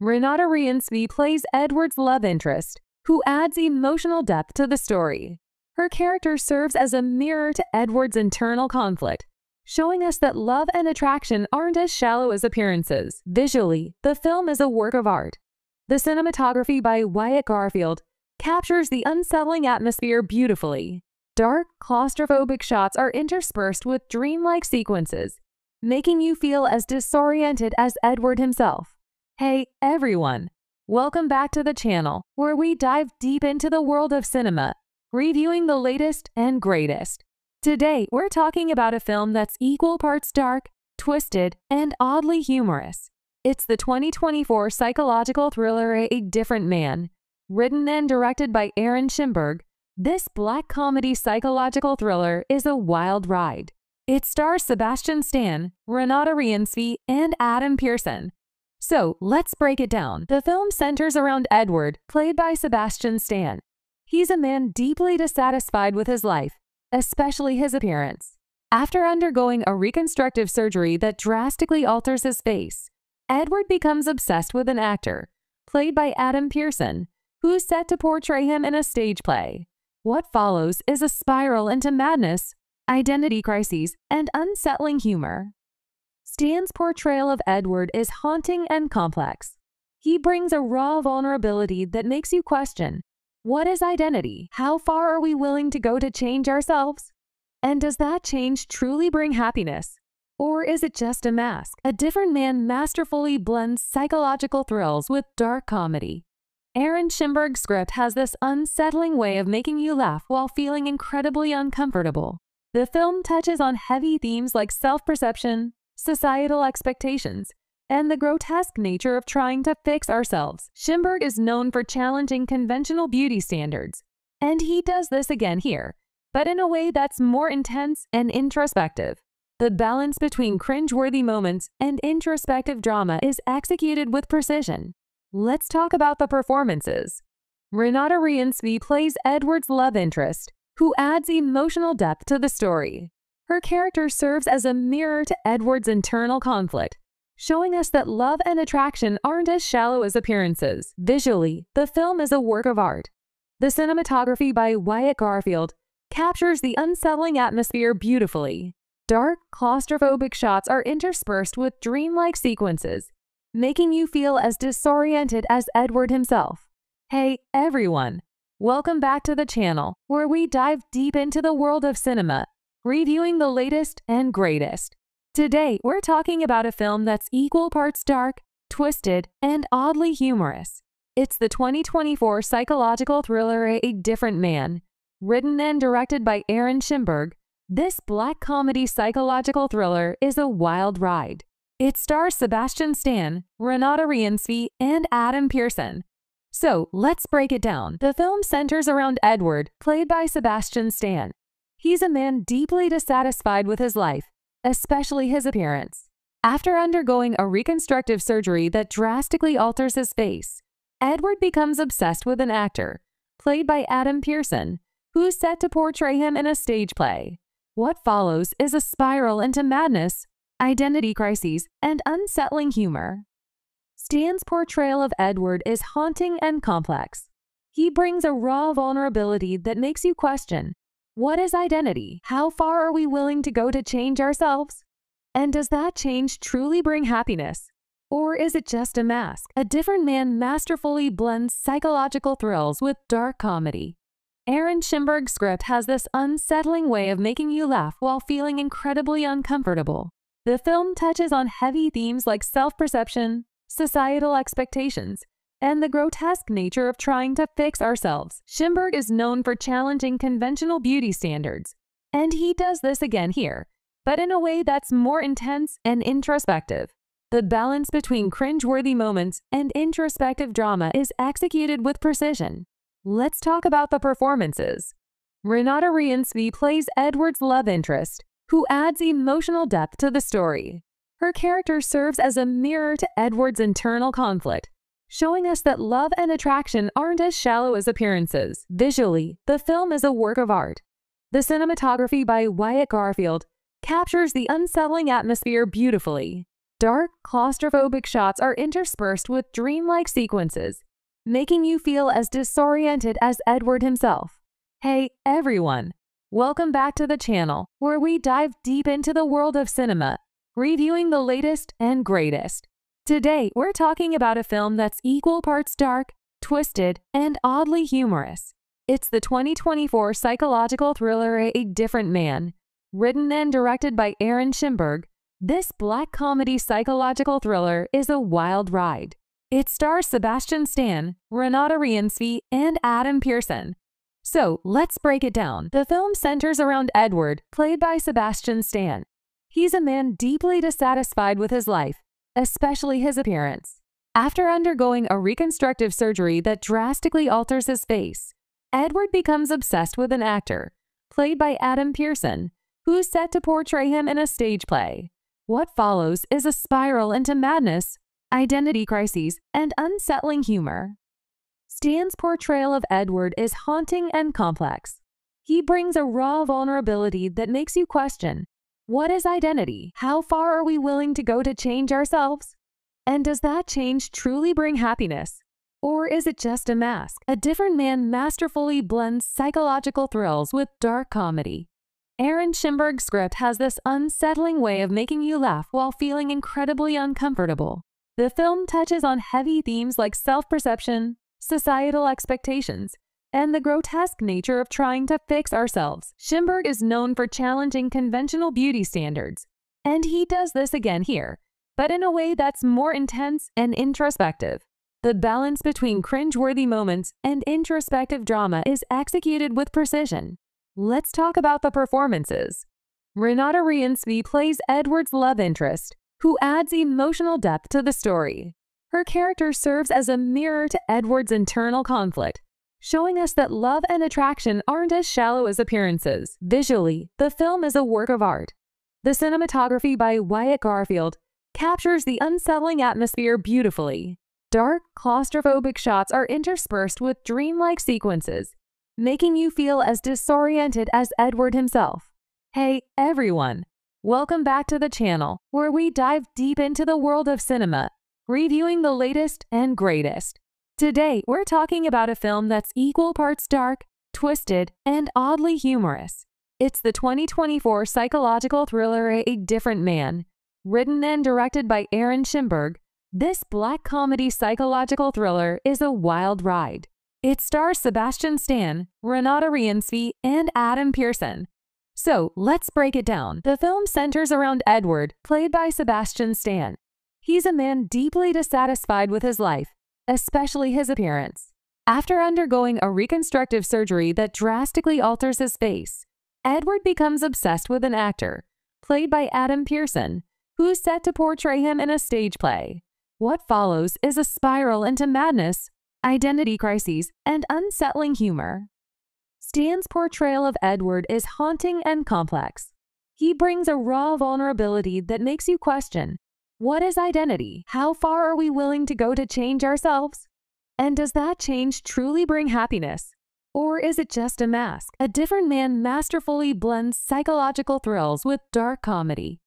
Renate Reinsve plays Edward's love interest, who adds emotional depth to the story. Her character serves as a mirror to Edward's internal conflict, showing us that love and attraction aren't as shallow as appearances. Visually, the film is a work of art. The cinematography by Wyatt Garfield captures the unsettling atmosphere beautifully. Dark, claustrophobic shots are interspersed with dreamlike sequences, making you feel as disoriented as Edward himself. Hey, everyone! Welcome back to the channel, where we dive deep into the world of cinema reviewing the latest and greatest. Today, we're talking about a film that's equal parts dark, twisted, and oddly humorous. It's the 2024 psychological thriller A Different Man. Written and directed by Aaron Schimberg, this black comedy psychological thriller is a wild ride. It stars Sebastian Stan, Renate Reinsve, and Adam Pearson. So let's break it down. The film centers around Edward, played by Sebastian Stan. He's a man deeply dissatisfied with his life, especially his appearance. After undergoing a reconstructive surgery that drastically alters his face, Edward becomes obsessed with an actor, played by Adam Pearson, who's set to portray him in a stage play. What follows is a spiral into madness, identity crises, and unsettling humor. Stan's portrayal of Edward is haunting and complex. He brings a raw vulnerability that makes you question what is identity? How far are we willing to go to change ourselves? And does that change truly bring happiness? Or is it just a mask? A different man masterfully blends psychological thrills with dark comedy. Aaron Schimberg's script has this unsettling way of making you laugh while feeling incredibly uncomfortable. The film touches on heavy themes like self perception, societal expectations, and the grotesque nature of trying to fix ourselves. Schimberg is known for challenging conventional beauty standards, and he does this again here, but in a way that's more intense and introspective. The balance between cringeworthy moments and introspective drama is executed with precision. Let's talk about the performances. Renate Reinsve plays Edward's love interest, who adds emotional depth to the story. Her character serves as a mirror to Edward's internal conflict, showing us that love and attraction aren't as shallow as appearances. Visually, the film is a work of art. The cinematography by Wyatt Garfield captures the unsettling atmosphere beautifully. Dark, claustrophobic shots are interspersed with dreamlike sequences, making you feel as disoriented as Edward himself. Hey, everyone! Welcome back to the channel, where we dive deep into the world of cinema, reviewing the latest and greatest. Today, we're talking about a film that's equal parts dark, twisted, and oddly humorous. It's the 2024 psychological thriller A Different Man, written and directed by Aaron Schimberg, this black comedy psychological thriller is a wild ride. It stars Sebastian Stan, Renate Reinsve, and Adam Pearson. So let's break it down. The film centers around Edward, played by Sebastian Stan. He's a man deeply dissatisfied with his life, especially his appearance. After undergoing a reconstructive surgery that drastically alters his face, Edward becomes obsessed with an actor, played by Adam Pearson, who's set to portray him in a stage play. What follows is a spiral into madness, identity crises, and unsettling humor. Stan's portrayal of Edward is haunting and complex. He brings a raw vulnerability that makes you question what is identity? How far are we willing to go to change ourselves? And does that change truly bring happiness? Or is it just a mask? A different man masterfully blends psychological thrills with dark comedy. Aaron Schimberg's script has this unsettling way of making you laugh while feeling incredibly uncomfortable. The film touches on heavy themes like self perception, societal expectations, and the grotesque nature of trying to fix ourselves. Schimberg is known for challenging conventional beauty standards, and he does this again here, but in a way that's more intense and introspective. The balance between cringeworthy moments and introspective drama is executed with precision. Let's talk about the performances. Renate Reinsve plays Edward's love interest, who adds emotional depth to the story. Her character serves as a mirror to Edward's internal conflict, showing us that love and attraction aren't as shallow as appearances. Visually, the film is a work of art. The cinematography by Wyatt Garfield captures the unsettling atmosphere beautifully. Dark, claustrophobic shots are interspersed with dreamlike sequences, making you feel as disoriented as Edward himself. Hey, everyone! Welcome back to the channel, where we dive deep into the world of cinema, reviewing the latest and greatest. Today, we're talking about a film that's equal parts dark, twisted, and oddly humorous. It's the 2024 psychological thriller A Different Man. Written and directed by Aaron Schimberg, this black comedy psychological thriller is a wild ride. It stars Sebastian Stan, Renate Reinsve, and Adam Pearson. So let's break it down. The film centers around Edward, played by Sebastian Stan. He's a man deeply dissatisfied with his life, especially his appearance. After undergoing a reconstructive surgery that drastically alters his face, Edward becomes obsessed with an actor, played by Adam Pearson, who's set to portray him in a stage play. What follows is a spiral into madness, identity crises, and unsettling humor. Stan's portrayal of Edward is haunting and complex. He brings a raw vulnerability that makes you question what is identity? How far are we willing to go to change ourselves? And does that change truly bring happiness? Or is it just a mask? A different man masterfully blends psychological thrills with dark comedy. Aaron Schimberg's script has this unsettling way of making you laugh while feeling incredibly uncomfortable. The film touches on heavy themes like self perception, societal expectations, and the grotesque nature of trying to fix ourselves. Schimberg is known for challenging conventional beauty standards, and he does this again here, but in a way that's more intense and introspective. The balance between cringeworthy moments and introspective drama is executed with precision. Let's talk about the performances. Renate Reinsve plays Edward's love interest, who adds emotional depth to the story. Her character serves as a mirror to Edward's internal conflict, showing us that love and attraction aren't as shallow as appearances. Visually, the film is a work of art. The cinematography by Wyatt Garfield captures the unsettling atmosphere beautifully. Dark, claustrophobic shots are interspersed with dreamlike sequences, making you feel as disoriented as Edward himself. Hey, everyone! Welcome back to the channel, where we dive deep into the world of cinema, reviewing the latest and greatest. Today, we're talking about a film that's equal parts dark, twisted, and oddly humorous. It's the 2024 psychological thriller A Different Man, written and directed by Aaron Schimberg, this black comedy psychological thriller is a wild ride. It stars Sebastian Stan, Renate Reinsve, and Adam Pearson. So let's break it down. The film centers around Edward, played by Sebastian Stan. He's a man deeply dissatisfied with his life, especially his appearance. After undergoing a reconstructive surgery that drastically alters his face, Edward becomes obsessed with an actor, played by Adam Pearson, who's set to portray him in a stage play. What follows is a spiral into madness, identity crises, and unsettling humor. Stan's portrayal of Edward is haunting and complex. He brings a raw vulnerability that makes you question what is identity? How far are we willing to go to change ourselves? And does that change truly bring happiness? Or is it just a mask? A different man masterfully blends psychological thrills with dark comedy.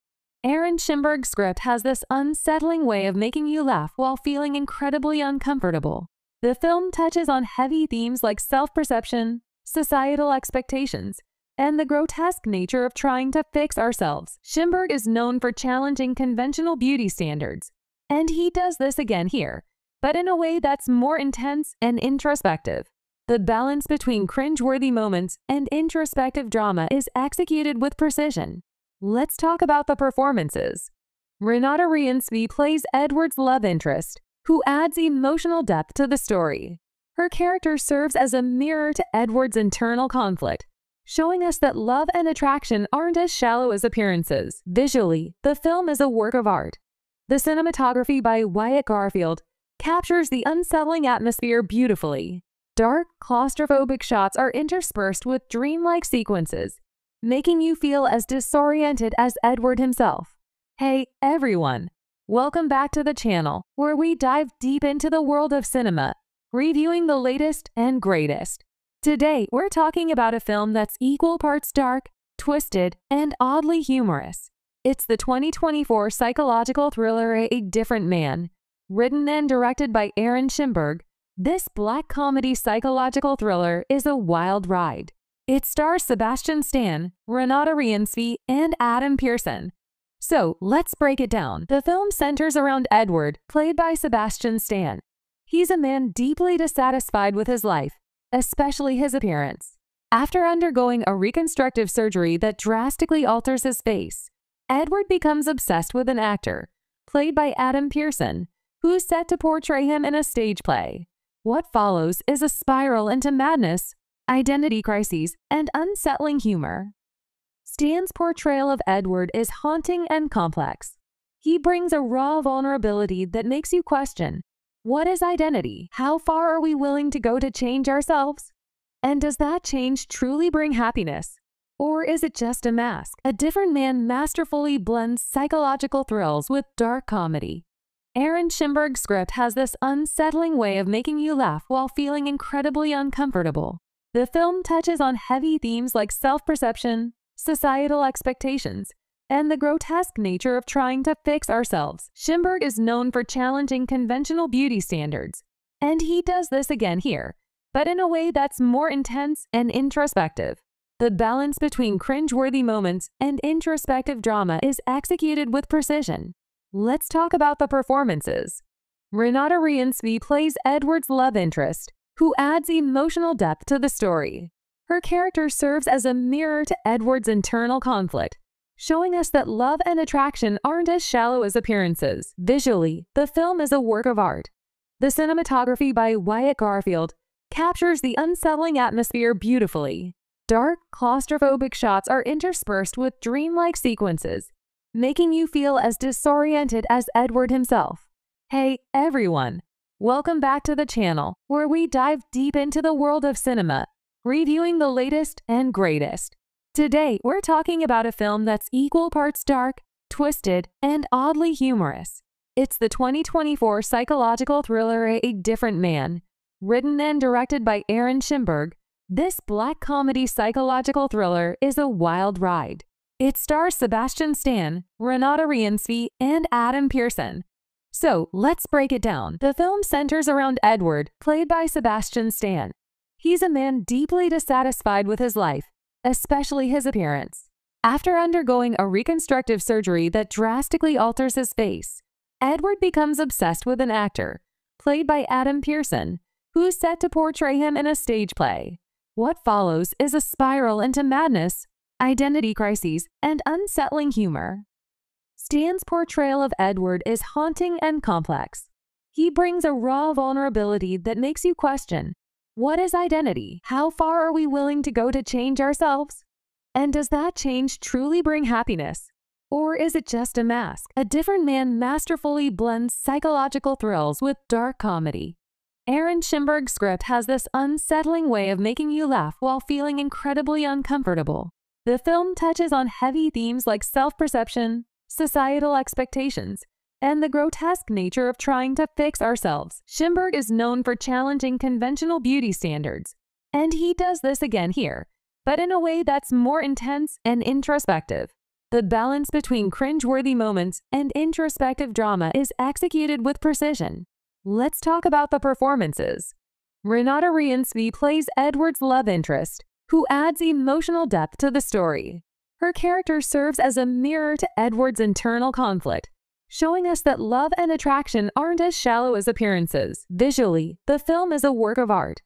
Aaron Schimberg's script has this unsettling way of making you laugh while feeling incredibly uncomfortable. The film touches on heavy themes like self perception, societal expectations, and the grotesque nature of trying to fix ourselves. Schimberg is known for challenging conventional beauty standards, and he does this again here, but in a way that's more intense and introspective. The balance between cringeworthy moments and introspective drama is executed with precision. Let's talk about the performances. Renate Reinsve plays Edward's love interest, who adds emotional depth to the story. Her character serves as a mirror to Edward's internal conflict, showing us that love and attraction aren't as shallow as appearances. Visually, the film is a work of art. The cinematography by Wyatt Garfield captures the unsettling atmosphere beautifully. Dark, claustrophobic shots are interspersed with dreamlike sequences, making you feel as disoriented as Edward himself. Hey, everyone! Welcome back to the channel, where we dive deep into the world of cinema, reviewing the latest and greatest. Today, we're talking about a film that's equal parts dark, twisted, and oddly humorous. It's the 2024 psychological thriller A Different Man. Written and directed by Aaron Schimberg, this black comedy psychological thriller is a wild ride. It stars Sebastian Stan, Renate Reinsve, and Adam Pearson. So let's break it down. The film centers around Edward, played by Sebastian Stan. He's a man deeply dissatisfied with his life, especially his appearance. After undergoing a reconstructive surgery that drastically alters his face, Edward becomes obsessed with an actor, played by Adam Pearson, who's set to portray him in a stage play. What follows is a spiral into madness, identity crises, and unsettling humor. Stan's portrayal of Edward is haunting and complex. He brings a raw vulnerability that makes you question what is identity? How far are we willing to go to change ourselves? And does that change truly bring happiness? Or is it just a mask? A different man masterfully blends psychological thrills with dark comedy. Aaron Schimberg's script has this unsettling way of making you laugh while feeling incredibly uncomfortable. The film touches on heavy themes like self perception, societal expectations, and the grotesque nature of trying to fix ourselves. Schimberg is known for challenging conventional beauty standards, and he does this again here, but in a way that's more intense and introspective. The balance between cringeworthy moments and introspective drama is executed with precision. Let's talk about the performances. Renate Reinsve plays Edward's love interest, who adds emotional depth to the story. Her character serves as a mirror to Edward's internal conflict, showing us that love and attraction aren't as shallow as appearances. Visually, the film is a work of art. The cinematography by Wyatt Garfield captures the unsettling atmosphere beautifully. Dark, claustrophobic shots are interspersed with dreamlike sequences, making you feel as disoriented as Edward himself. Hey, everyone! Welcome back to the channel, where we dive deep into the world of cinema, reviewing the latest and greatest. Today, we're talking about a film that's equal parts dark, twisted, and oddly humorous. It's the 2024 psychological thriller A Different Man. Written and directed by Aaron Schimberg, this black comedy psychological thriller is a wild ride. It stars Sebastian Stan, Renate Reinsve, and Adam Pearson. So let's break it down. The film centers around Edward, played by Sebastian Stan. He's a man deeply dissatisfied with his life, especially his appearance. After undergoing a reconstructive surgery that drastically alters his face, Edward becomes obsessed with an actor, played by Adam Pearson, who's set to portray him in a stage play. What follows is a spiral into madness, identity crises, and unsettling humor. Stan's portrayal of Edward is haunting and complex. He brings a raw vulnerability that makes you question what is identity? How far are we willing to go to change ourselves? And does that change truly bring happiness? Or is it just a mask? A different man masterfully blends psychological thrills with dark comedy. Aaron Schimberg's script has this unsettling way of making you laugh while feeling incredibly uncomfortable. The film touches on heavy themes like self perception, societal expectations, and the grotesque nature of trying to fix ourselves. Schimberg is known for challenging conventional beauty standards, and he does this again here, but in a way that's more intense and introspective. The balance between cringeworthy moments and introspective drama is executed with precision. Let's talk about the performances. Renate Reinsve plays Edward's love interest, who adds emotional depth to the story. Her character serves as a mirror to Edward's internal conflict, showing us that love and attraction aren't as shallow as appearances. Visually, the film is a work of art.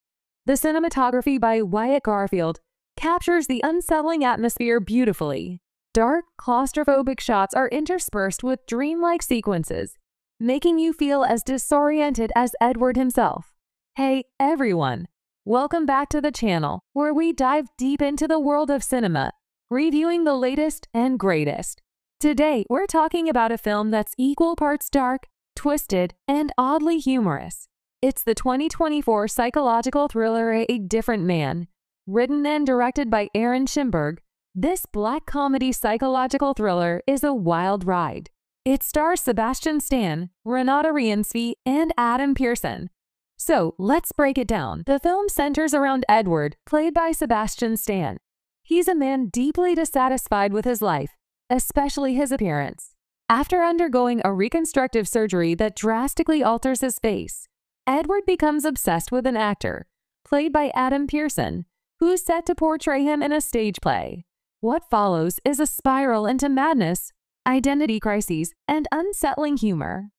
The cinematography by Wyatt Garfield captures the unsettling atmosphere beautifully. Dark, claustrophobic shots are interspersed with dreamlike sequences, making you feel as disoriented as Edward himself. Hey, everyone! Welcome back to the channel, where we dive deep into the world of cinema, reviewing the latest and greatest. Today, we're talking about a film that's equal parts dark, twisted, and oddly humorous. It's the 2024 psychological thriller A Different Man. Written and directed by Aaron Schimberg, this black comedy psychological thriller is a wild ride. It stars Sebastian Stan, Renate Reinsve, and Adam Pearson. So let's break it down. The film centers around Edward, played by Sebastian Stan. He's a man deeply dissatisfied with his life, especially his appearance. After undergoing a reconstructive surgery that drastically alters his face, Edward becomes obsessed with an actor, played by Adam Pearson, who's set to portray him in a stage play. What follows is a spiral into madness identity crises, and unsettling humor.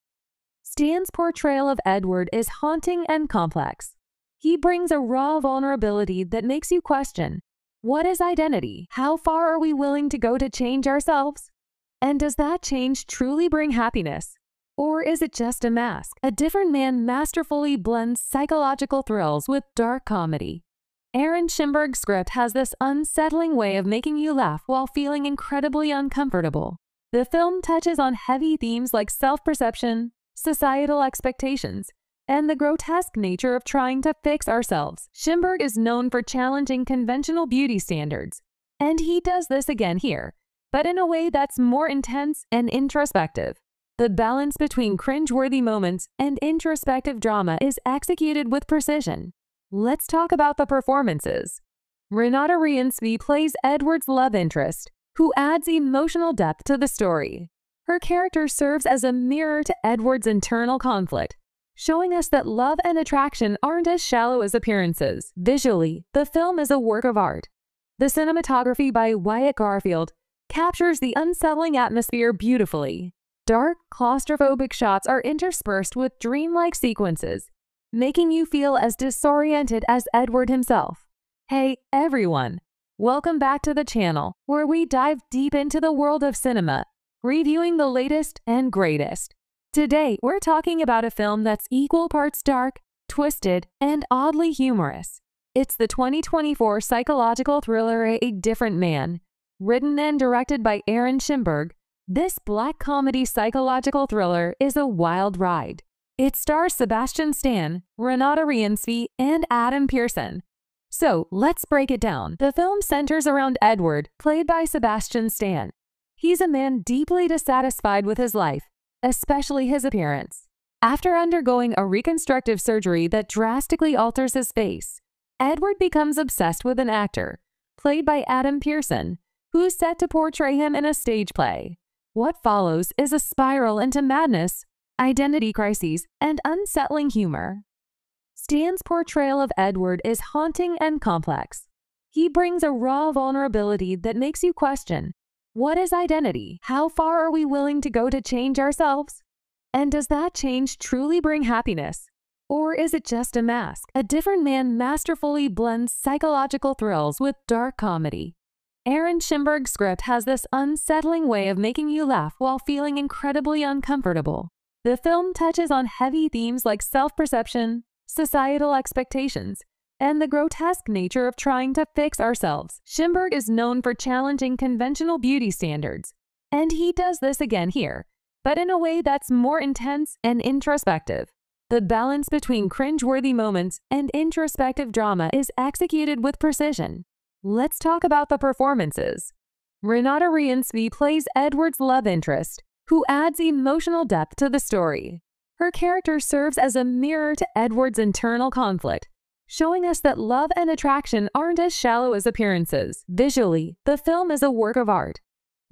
Stan's portrayal of Edward is haunting and complex. He brings a raw vulnerability that makes you question what is identity? How far are we willing to go to change ourselves? And does that change truly bring happiness? Or is it just a mask? A different man masterfully blends psychological thrills with dark comedy. Aaron Schimberg's script has this unsettling way of making you laugh while feeling incredibly uncomfortable. The film touches on heavy themes like self perception, societal expectations, and the grotesque nature of trying to fix ourselves. Schimberg is known for challenging conventional beauty standards, And he does this again here, but in a way that's more intense and introspective. The balance between cringeworthy moments and introspective drama is executed with precision. Let's talk about the performances. Renate Reinsve plays Edward's love interest, who adds emotional depth to the story. Her character serves as a mirror to Edward's internal conflict, showing us that love and attraction aren't as shallow as appearances. Visually, the film is a work of art. The cinematography by Wyatt Garfield captures the unsettling atmosphere beautifully. Dark, claustrophobic shots are interspersed with dreamlike sequences, making you feel as disoriented as Edward himself. Hey, everyone! Welcome back to the channel, where we dive deep into the world of cinema, reviewing the latest and greatest. Today, we're talking about a film that's equal parts dark, twisted, and oddly humorous. It's the 2024 psychological thriller A Different Man. Written and directed by Aaron Schimberg, this black comedy psychological thriller is a wild ride. It stars Sebastian Stan, Renate Reinsve, and Adam Pearson. So let's break it down. The film centers around Edward, played by Sebastian Stan. He's a man deeply dissatisfied with his life especially his appearance. After undergoing a reconstructive surgery that drastically alters his face, Edward becomes obsessed with an actor, played by Adam Pearson, who's set to portray him in a stage play. What follows is a spiral into madness, identity crises, and unsettling humor. Stan's portrayal of Edward is haunting and complex. He brings a raw vulnerability that makes you question what is identity? How far are we willing to go to change ourselves? And does that change truly bring happiness? Or is it just a mask? A different man masterfully blends psychological thrills with dark comedy. Aaron Schimberg's script has this unsettling way of making you laugh while feeling incredibly uncomfortable. The film touches on heavy themes like self perception, societal expectations, and the grotesque nature of trying to fix ourselves. Schimberg is known for challenging conventional beauty standards, and he does this again here, but in a way that's more intense and introspective. The balance between cringeworthy moments and introspective drama is executed with precision. Let's talk about the performances. Renate Reinsve plays Edward's love interest, who adds emotional depth to the story. Her character serves as a mirror to Edward's internal conflict, showing us that love and attraction aren't as shallow as appearances. Visually, the film is a work of art.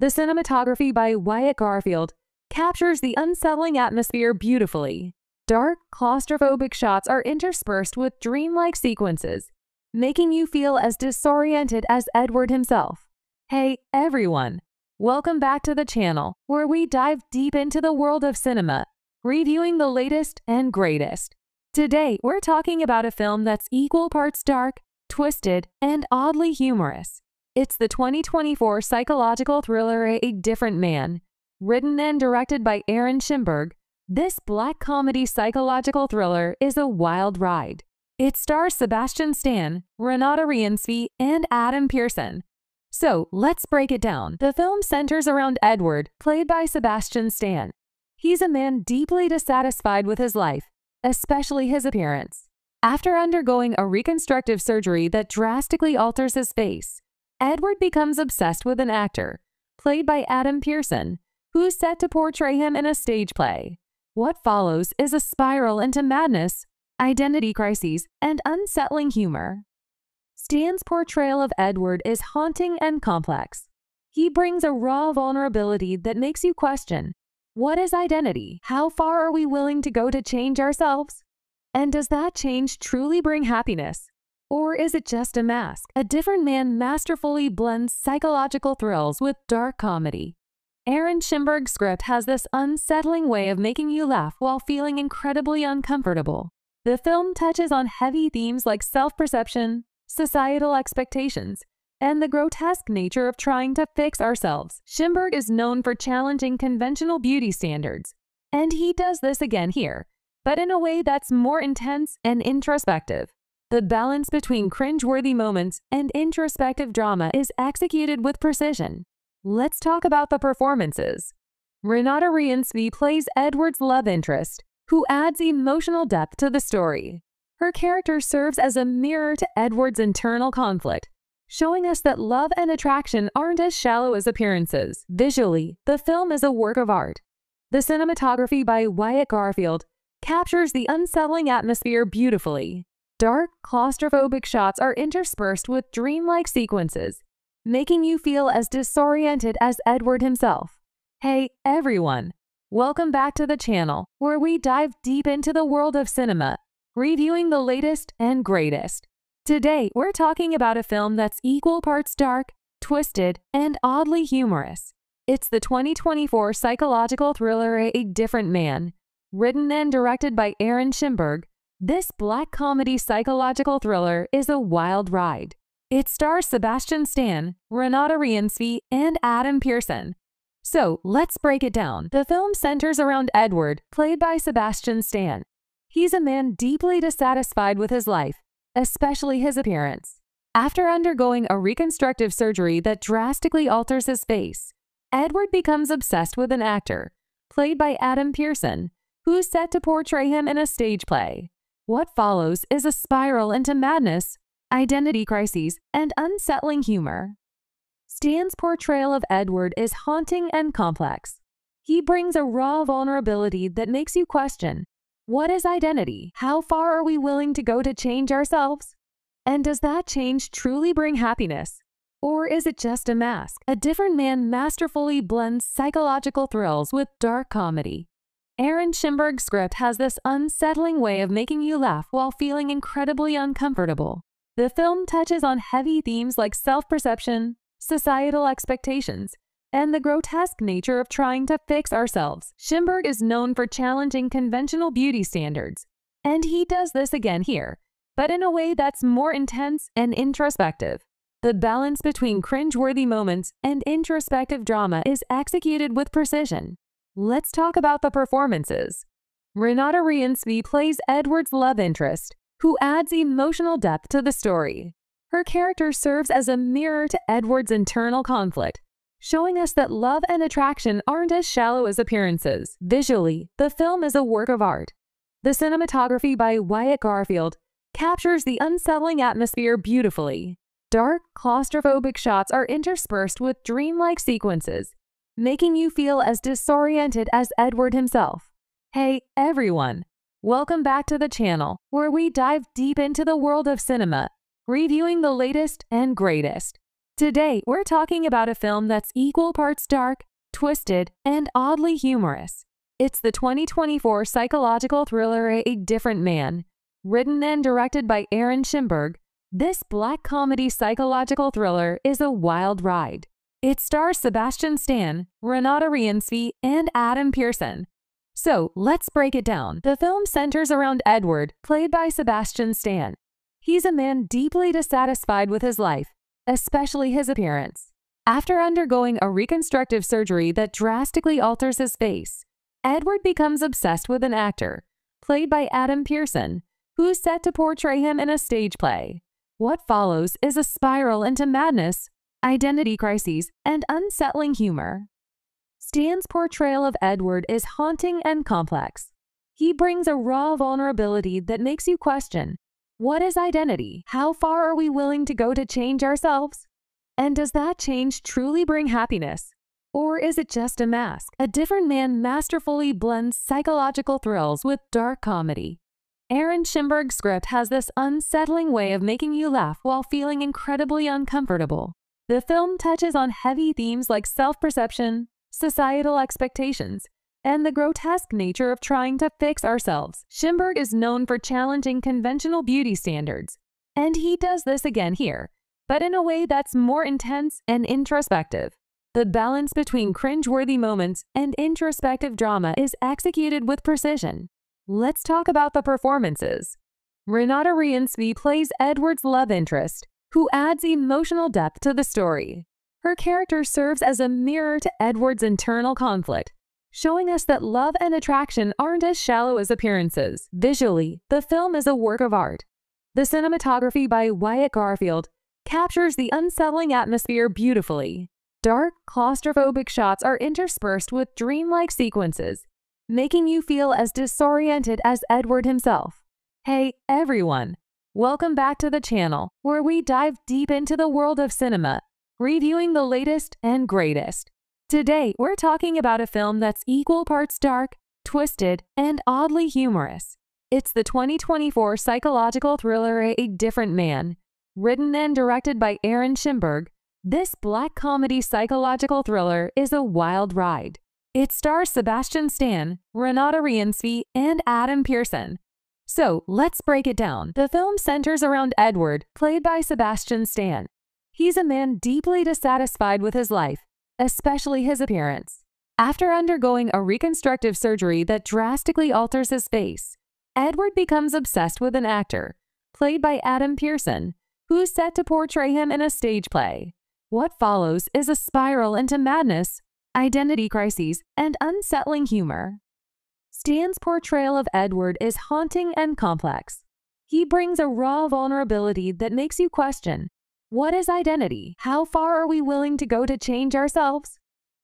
The cinematography by Wyatt Garfield captures the unsettling atmosphere beautifully. Dark, claustrophobic shots are interspersed with dreamlike sequences, making you feel as disoriented as Edward himself. Hey, everyone! Welcome back to the channel, where we dive deep into the world of cinema, reviewing the latest and greatest. Today, we're talking about a film that's equal parts dark, twisted, and oddly humorous. It's the 2024 psychological thriller A Different Man. Written and directed by Aaron Schimberg, this black comedy psychological thriller is a wild ride. It stars Sebastian Stan, Renate Reinsve, and Adam Pearson. So let's break it down. The film centers around Edward, played by Sebastian Stan. He's a man deeply dissatisfied with his life especially his appearance. After undergoing a reconstructive surgery that drastically alters his face, Edward becomes obsessed with an actor, played by Adam Pearson, who's set to portray him in a stage play. What follows is a spiral into madness, identity crises, and unsettling humor. Stan's portrayal of Edward is haunting and complex. He brings a raw vulnerability that makes you question what is identity? How far are we willing to go to change ourselves? And does that change truly bring happiness? Or is it just a mask? A different man masterfully blends psychological thrills with dark comedy. Aaron Schimberg's script has this unsettling way of making you laugh while feeling incredibly uncomfortable. The film touches on heavy themes like self perception, societal expectations, and the grotesque nature of trying to fix ourselves. Schimberg is known for challenging conventional beauty standards, and he does this again here, but in a way that's more intense and introspective. The balance between cringeworthy moments and introspective drama is executed with precision. Let's talk about the performances. Renate Reinsve plays Edward's love interest, who adds emotional depth to the story. Her character serves as a mirror to Edward's internal conflict, showing us that love and attraction aren't as shallow as appearances. Visually, the film is a work of art. The cinematography by Wyatt Garfield captures the unsettling atmosphere beautifully. Dark, claustrophobic shots are interspersed with dreamlike sequences, making you feel as disoriented as Edward himself. Hey, everyone! Welcome back to the channel, where we dive deep into the world of cinema, reviewing the latest and greatest. Today, we're talking about a film that's equal parts dark, twisted, and oddly humorous. It's the 2024 psychological thriller A Different Man. Written and directed by Aaron Schimberg, this black comedy psychological thriller is a wild ride. It stars Sebastian Stan, Renate Reinsve, and Adam Pearson. So let's break it down. The film centers around Edward, played by Sebastian Stan. He's a man deeply dissatisfied with his life especially his appearance. After undergoing a reconstructive surgery that drastically alters his face, Edward becomes obsessed with an actor, played by Adam Pearson, who's set to portray him in a stage play. What follows is a spiral into madness, identity crises, and unsettling humor. Stan's portrayal of Edward is haunting and complex. He brings a raw vulnerability that makes you question what is identity? How far are we willing to go to change ourselves? And does that change truly bring happiness? Or is it just a mask? A different man masterfully blends psychological thrills with dark comedy. Aaron Schimberg's script has this unsettling way of making you laugh while feeling incredibly uncomfortable. The film touches on heavy themes like self perception, societal expectations, and the grotesque nature of trying to fix ourselves. Schimberg is known for challenging conventional beauty standards, and he does this again here, but in a way that's more intense and introspective. The balance between cringeworthy moments and introspective drama is executed with precision. Let's talk about the performances. Renate Reinsve plays Edward's love interest, who adds emotional depth to the story. Her character serves as a mirror to Edward's internal conflict, showing us that love and attraction aren't as shallow as appearances. Visually, the film is a work of art. The cinematography by Wyatt Garfield captures the unsettling atmosphere beautifully. Dark, claustrophobic shots are interspersed with dreamlike sequences, making you feel as disoriented as Edward himself. Hey, everyone! Welcome back to the channel, where we dive deep into the world of cinema, reviewing the latest and greatest. Today, we're talking about a film that's equal parts dark, twisted, and oddly humorous. It's the 2024 psychological thriller A Different Man. Written and directed by Aaron Schimberg, this black comedy psychological thriller is a wild ride. It stars Sebastian Stan, Renate Reinsve, and Adam Pearson. So let's break it down. The film centers around Edward, played by Sebastian Stan. He's a man deeply dissatisfied with his life especially his appearance. After undergoing a reconstructive surgery that drastically alters his face, Edward becomes obsessed with an actor, played by Adam Pearson, who's set to portray him in a stage play. What follows is a spiral into madness, identity crises, and unsettling humor. Stan's portrayal of Edward is haunting and complex. He brings a raw vulnerability that makes you question what is identity? How far are we willing to go to change ourselves? And does that change truly bring happiness? Or is it just a mask? A different man masterfully blends psychological thrills with dark comedy. Aaron Schimberg's script has this unsettling way of making you laugh while feeling incredibly uncomfortable. The film touches on heavy themes like self perception, societal expectations, and the grotesque nature of trying to fix ourselves. Schimberg is known for challenging conventional beauty standards, and he does this again here, but in a way that's more intense and introspective. The balance between cringeworthy moments and introspective drama is executed with precision. Let's talk about the performances. Renate Reinsve plays Edward's love interest, who adds emotional depth to the story. Her character serves as a mirror to Edward's internal conflict, showing us that love and attraction aren't as shallow as appearances. Visually, the film is a work of art. The cinematography by Wyatt Garfield captures the unsettling atmosphere beautifully. Dark, claustrophobic shots are interspersed with dreamlike sequences, making you feel as disoriented as Edward himself. Hey, everyone! Welcome back to the channel, where we dive deep into the world of cinema, reviewing the latest and greatest. Today, we're talking about a film that's equal parts dark, twisted, and oddly humorous. It's the 2024 psychological thriller A Different Man. Written and directed by Aaron Schimberg, this black comedy psychological thriller is a wild ride. It stars Sebastian Stan, Renate Reinsve, and Adam Pearson. So let's break it down. The film centers around Edward, played by Sebastian Stan. He's a man deeply dissatisfied with his life, especially his appearance. After undergoing a reconstructive surgery that drastically alters his face, Edward becomes obsessed with an actor, played by Adam Pearson, who's set to portray him in a stage play. What follows is a spiral into madness, identity crises, and unsettling humor. Stan's portrayal of Edward is haunting and complex. He brings a raw vulnerability that makes you question what is identity? How far are we willing to go to change ourselves?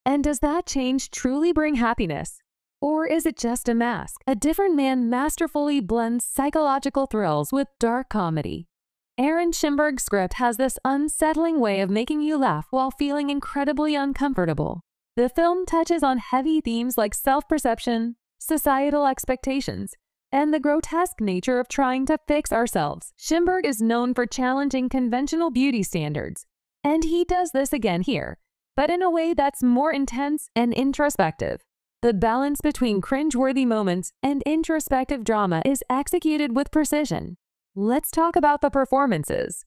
And does that change truly bring happiness? Or is it just a mask? A different man masterfully blends psychological thrills with dark comedy. Aaron Schimberg's script has this unsettling way of making you laugh while feeling incredibly uncomfortable. The film touches on heavy themes like self perception, societal expectations, and the grotesque nature of trying to fix ourselves. Schimberg is known for challenging conventional beauty standards, and he does this again here, but in a way that's more intense and introspective. The balance between cringeworthy moments and introspective drama is executed with precision. Let's talk about the performances.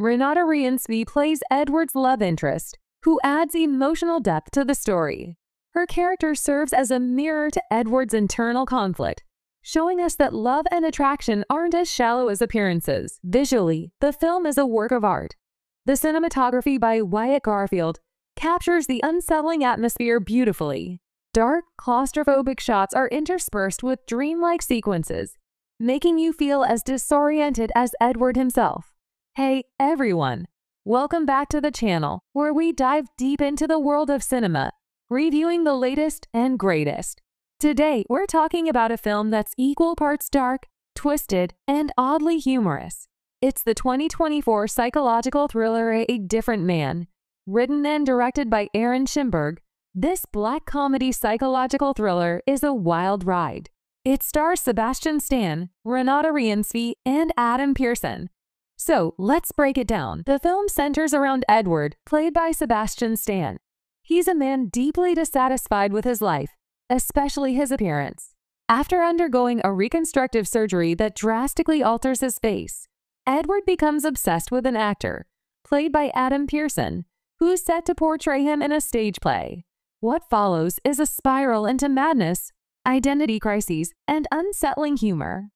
Renate Reinsve plays Edward's love interest, who adds emotional depth to the story. Her character serves as a mirror to Edward's internal conflict, showing us that love and attraction aren't as shallow as appearances. Visually, the film is a work of art. The cinematography by Wyatt Garfield captures the unsettling atmosphere beautifully. Dark, claustrophobic shots are interspersed with dreamlike sequences, making you feel as disoriented as Edward himself. Hey, everyone! Welcome back to the channel, where we dive deep into the world of cinema, reviewing the latest and greatest. Today, we're talking about a film that's equal parts dark, twisted, and oddly humorous. It's the 2024 psychological thriller A Different Man. Written and directed by Aaron Schimberg, this black comedy psychological thriller is a wild ride. It stars Sebastian Stan, Renate Reinsve, and Adam Pearson. So let's break it down. The film centers around Edward, played by Sebastian Stan. He's a man deeply dissatisfied with his life, especially his appearance. After undergoing a reconstructive surgery that drastically alters his face, Edward becomes obsessed with an actor, played by Adam Pearson, who's set to portray him in a stage play. What follows is a spiral into madness, identity crises, and unsettling humor.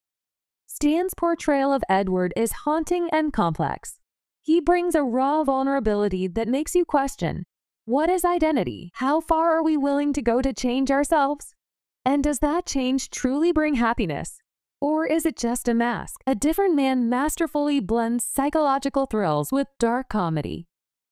Stan's portrayal of Edward is haunting and complex. He brings a raw vulnerability that makes you question what is identity? How far are we willing to go to change ourselves? And does that change truly bring happiness? Or is it just a mask? A different man masterfully blends psychological thrills with dark comedy.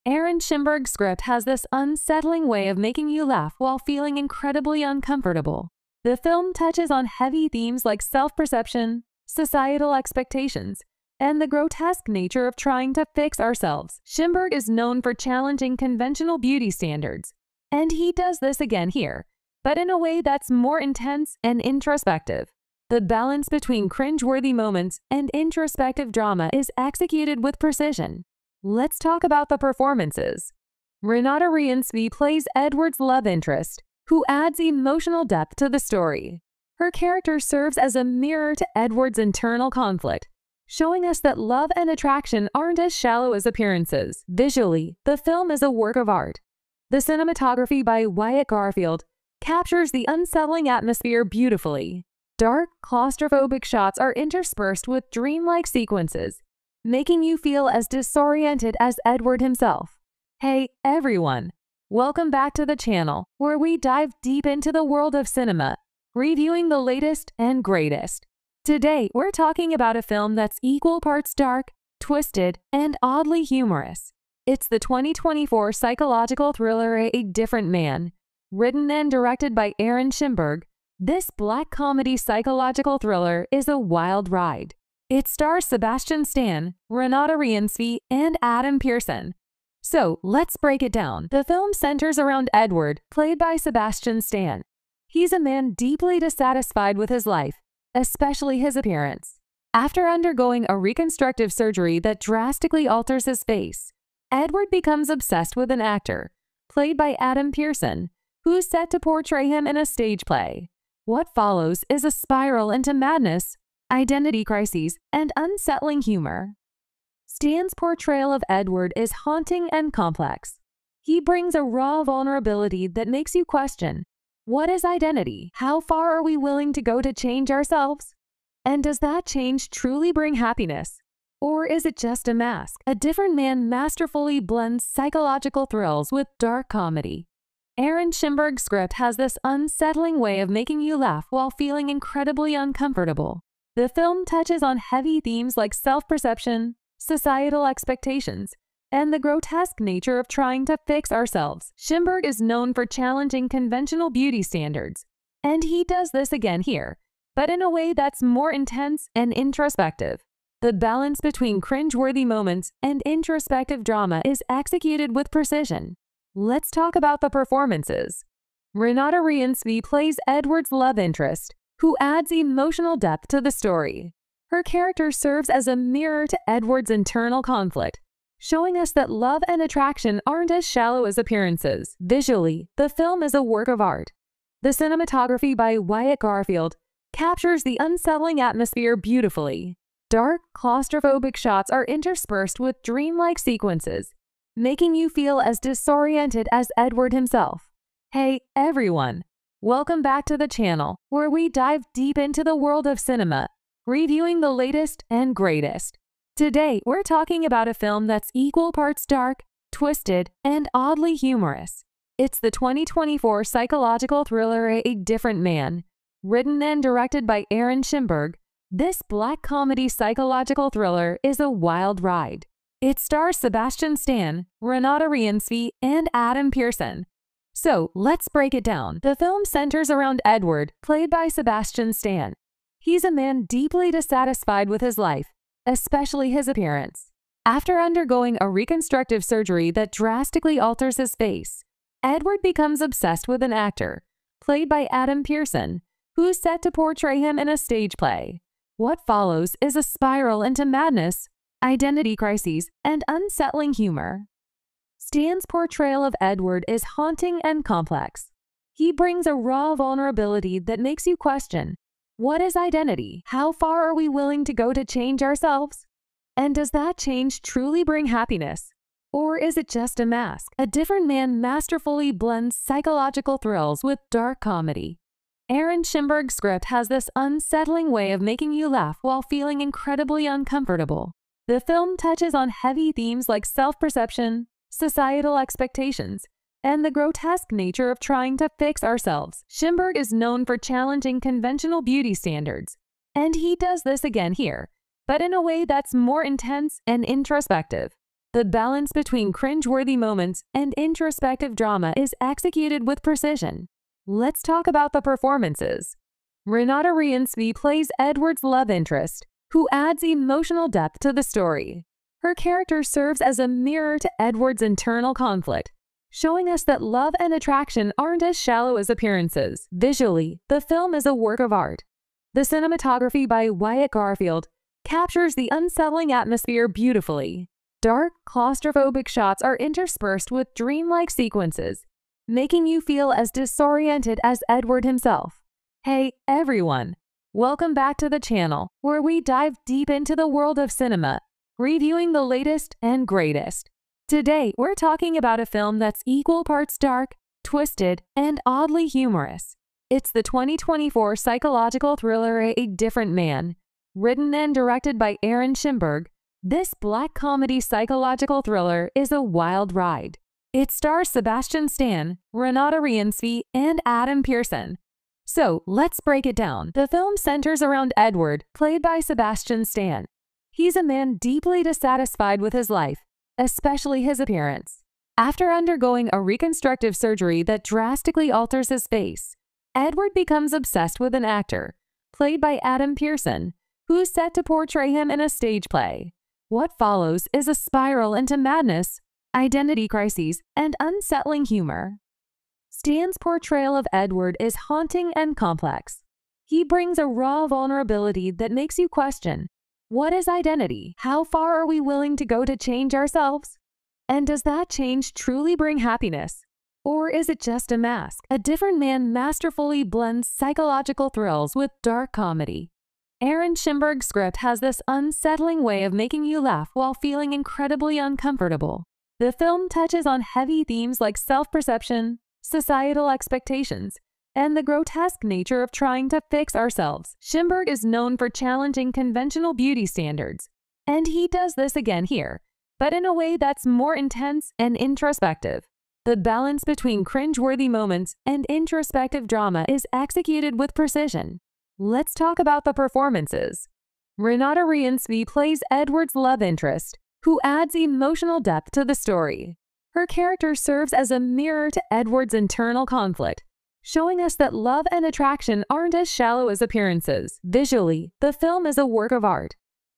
Aaron Schimberg's script has this unsettling way of making you laugh while feeling incredibly uncomfortable. The film touches on heavy themes like self perception, societal expectations, and the grotesque nature of trying to fix ourselves. Schimberg is known for challenging conventional beauty standards, and he does this again here, but in a way that's more intense and introspective. The balance between cringeworthy moments and introspective drama is executed with precision. Let's talk about the performances. Renate Reinsve plays Edward's love interest, who adds emotional depth to the story. Her character serves as a mirror to Edward's internal conflict, showing us that love and attraction aren't as shallow as appearances. Visually, the film is a work of art. The cinematography by Wyatt Garfield captures the unsettling atmosphere beautifully. Dark, claustrophobic shots are interspersed with dreamlike sequences, making you feel as disoriented as Edward himself. Hey, everyone! Welcome back to the channel, where we dive deep into the world of cinema, reviewing the latest and greatest. Today, we're talking about a film that's equal parts dark, twisted, and oddly humorous. It's the 2024 psychological thriller A Different Man. Written and directed by Aaron Schimberg, this black comedy psychological thriller is a wild ride. It stars Sebastian Stan, Renate Reinsve, and Adam Pearson. So let's break it down. The film centers around Edward, played by Sebastian Stan. He's a man deeply dissatisfied with his life, especially his appearance. After undergoing a reconstructive surgery that drastically alters his face, Edward becomes obsessed with an actor, played by Adam Pearson, who's set to portray him in a stage play. What follows is a spiral into madness, identity crises, and unsettling humor. Stan's portrayal of Edward is haunting and complex. He brings a raw vulnerability that makes you question what is identity? How far are we willing to go to change ourselves? And does that change truly bring happiness? Or is it just a mask? A different man masterfully blends psychological thrills with dark comedy. Aaron Schimberg's script has this unsettling way of making you laugh while feeling incredibly uncomfortable. The film touches on heavy themes like self perception, societal expectations, and the grotesque nature of trying to fix ourselves. Schimberg is known for challenging conventional beauty standards, and he does this again here, but in a way that's more intense and introspective. The balance between cringeworthy moments and introspective drama is executed with precision. Let's talk about the performances. Renate Reinsve plays Edward's love interest, who adds emotional depth to the story. Her character serves as a mirror to Edward's internal conflict, showing us that love and attraction aren't as shallow as appearances. Visually, the film is a work of art. The cinematography by Wyatt Garfield captures the unsettling atmosphere beautifully. Dark, claustrophobic shots are interspersed with dreamlike sequences, making you feel as disoriented as Edward himself. Hey, everyone! Welcome back to the channel, where we dive deep into the world of cinema, reviewing the latest and greatest. Today, we're talking about a film that's equal parts dark, twisted, and oddly humorous. It's the 2024 psychological thriller A Different Man, written and directed by Aaron Schimberg this black comedy psychological thriller is a wild ride. It stars Sebastian Stan, Renate Reinsve, and Adam Pearson. So let's break it down. The film centers around Edward, played by Sebastian Stan. He's a man deeply dissatisfied with his life, especially his appearance. After undergoing a reconstructive surgery that drastically alters his face, Edward becomes obsessed with an actor, played by Adam Pearson, who's set to portray him in a stage play. What follows is a spiral into madness, identity crises, and unsettling humor. Stan's portrayal of Edward is haunting and complex. He brings a raw vulnerability that makes you question what is identity? How far are we willing to go to change ourselves? And does that change truly bring happiness? Or is it just a mask? A different man masterfully blends psychological thrills with dark comedy. Aaron Schimberg's script has this unsettling way of making you laugh while feeling incredibly uncomfortable. The film touches on heavy themes like self perception, societal expectations, and the grotesque nature of trying to fix ourselves. Schimberg is known for challenging conventional beauty standards, and he does this again here, but in a way that's more intense and introspective. The balance between cringeworthy moments and introspective drama is executed with precision. Let's talk about the performances. Renate Reinsve plays Edward's love interest, who adds emotional depth to the story. Her character serves as a mirror to Edward's internal conflict, showing us that love and attraction aren't as shallow as appearances. Visually, the film is a work of art. The cinematography by Wyatt Garfield captures the unsettling atmosphere beautifully. Dark, claustrophobic shots are interspersed with dreamlike sequences, making you feel as disoriented as Edward himself. Hey, everyone! Welcome back to the channel, where we dive deep into the world of cinema, reviewing the latest and greatest. Today, we're talking about a film that's equal parts dark, twisted, and oddly humorous. It's the 2024 psychological thriller A Different Man. Written and directed by Aaron Schimberg, this black comedy psychological thriller is a wild ride. It stars Sebastian Stan, Renate Reinsve, and Adam Pearson. So let's break it down. The film centers around Edward, played by Sebastian Stan. He's a man deeply dissatisfied with his life, especially his appearance. After undergoing a reconstructive surgery that drastically alters his face, Edward becomes obsessed with an actor, played by Adam Pearson, who's set to portray him in a stage play. What follows is a spiral into madness, identity crises, and unsettling humor. Stan's portrayal of Edward is haunting and complex. He brings a raw vulnerability that makes you question what is identity? How far are we willing to go to change ourselves? And does that change truly bring happiness? Or is it just a mask? A different man masterfully blends psychological thrills with dark comedy. Aaron Schimberg's script has this unsettling way of making you laugh while feeling incredibly uncomfortable. The film touches on heavy themes like self perception, societal expectations, and the grotesque nature of trying to fix ourselves. Schimberg is known for challenging conventional beauty standards, and he does this again here, but in a way that's more intense and introspective. The balance between cringeworthy moments and introspective drama is executed with precision. Let's talk about the performances. Renate Reinsve plays Edward's love interest, who adds emotional depth to the story. Her character serves as a mirror to Edward's internal conflict, showing us that love and attraction aren't as shallow as appearances. Visually, the film is a work of art.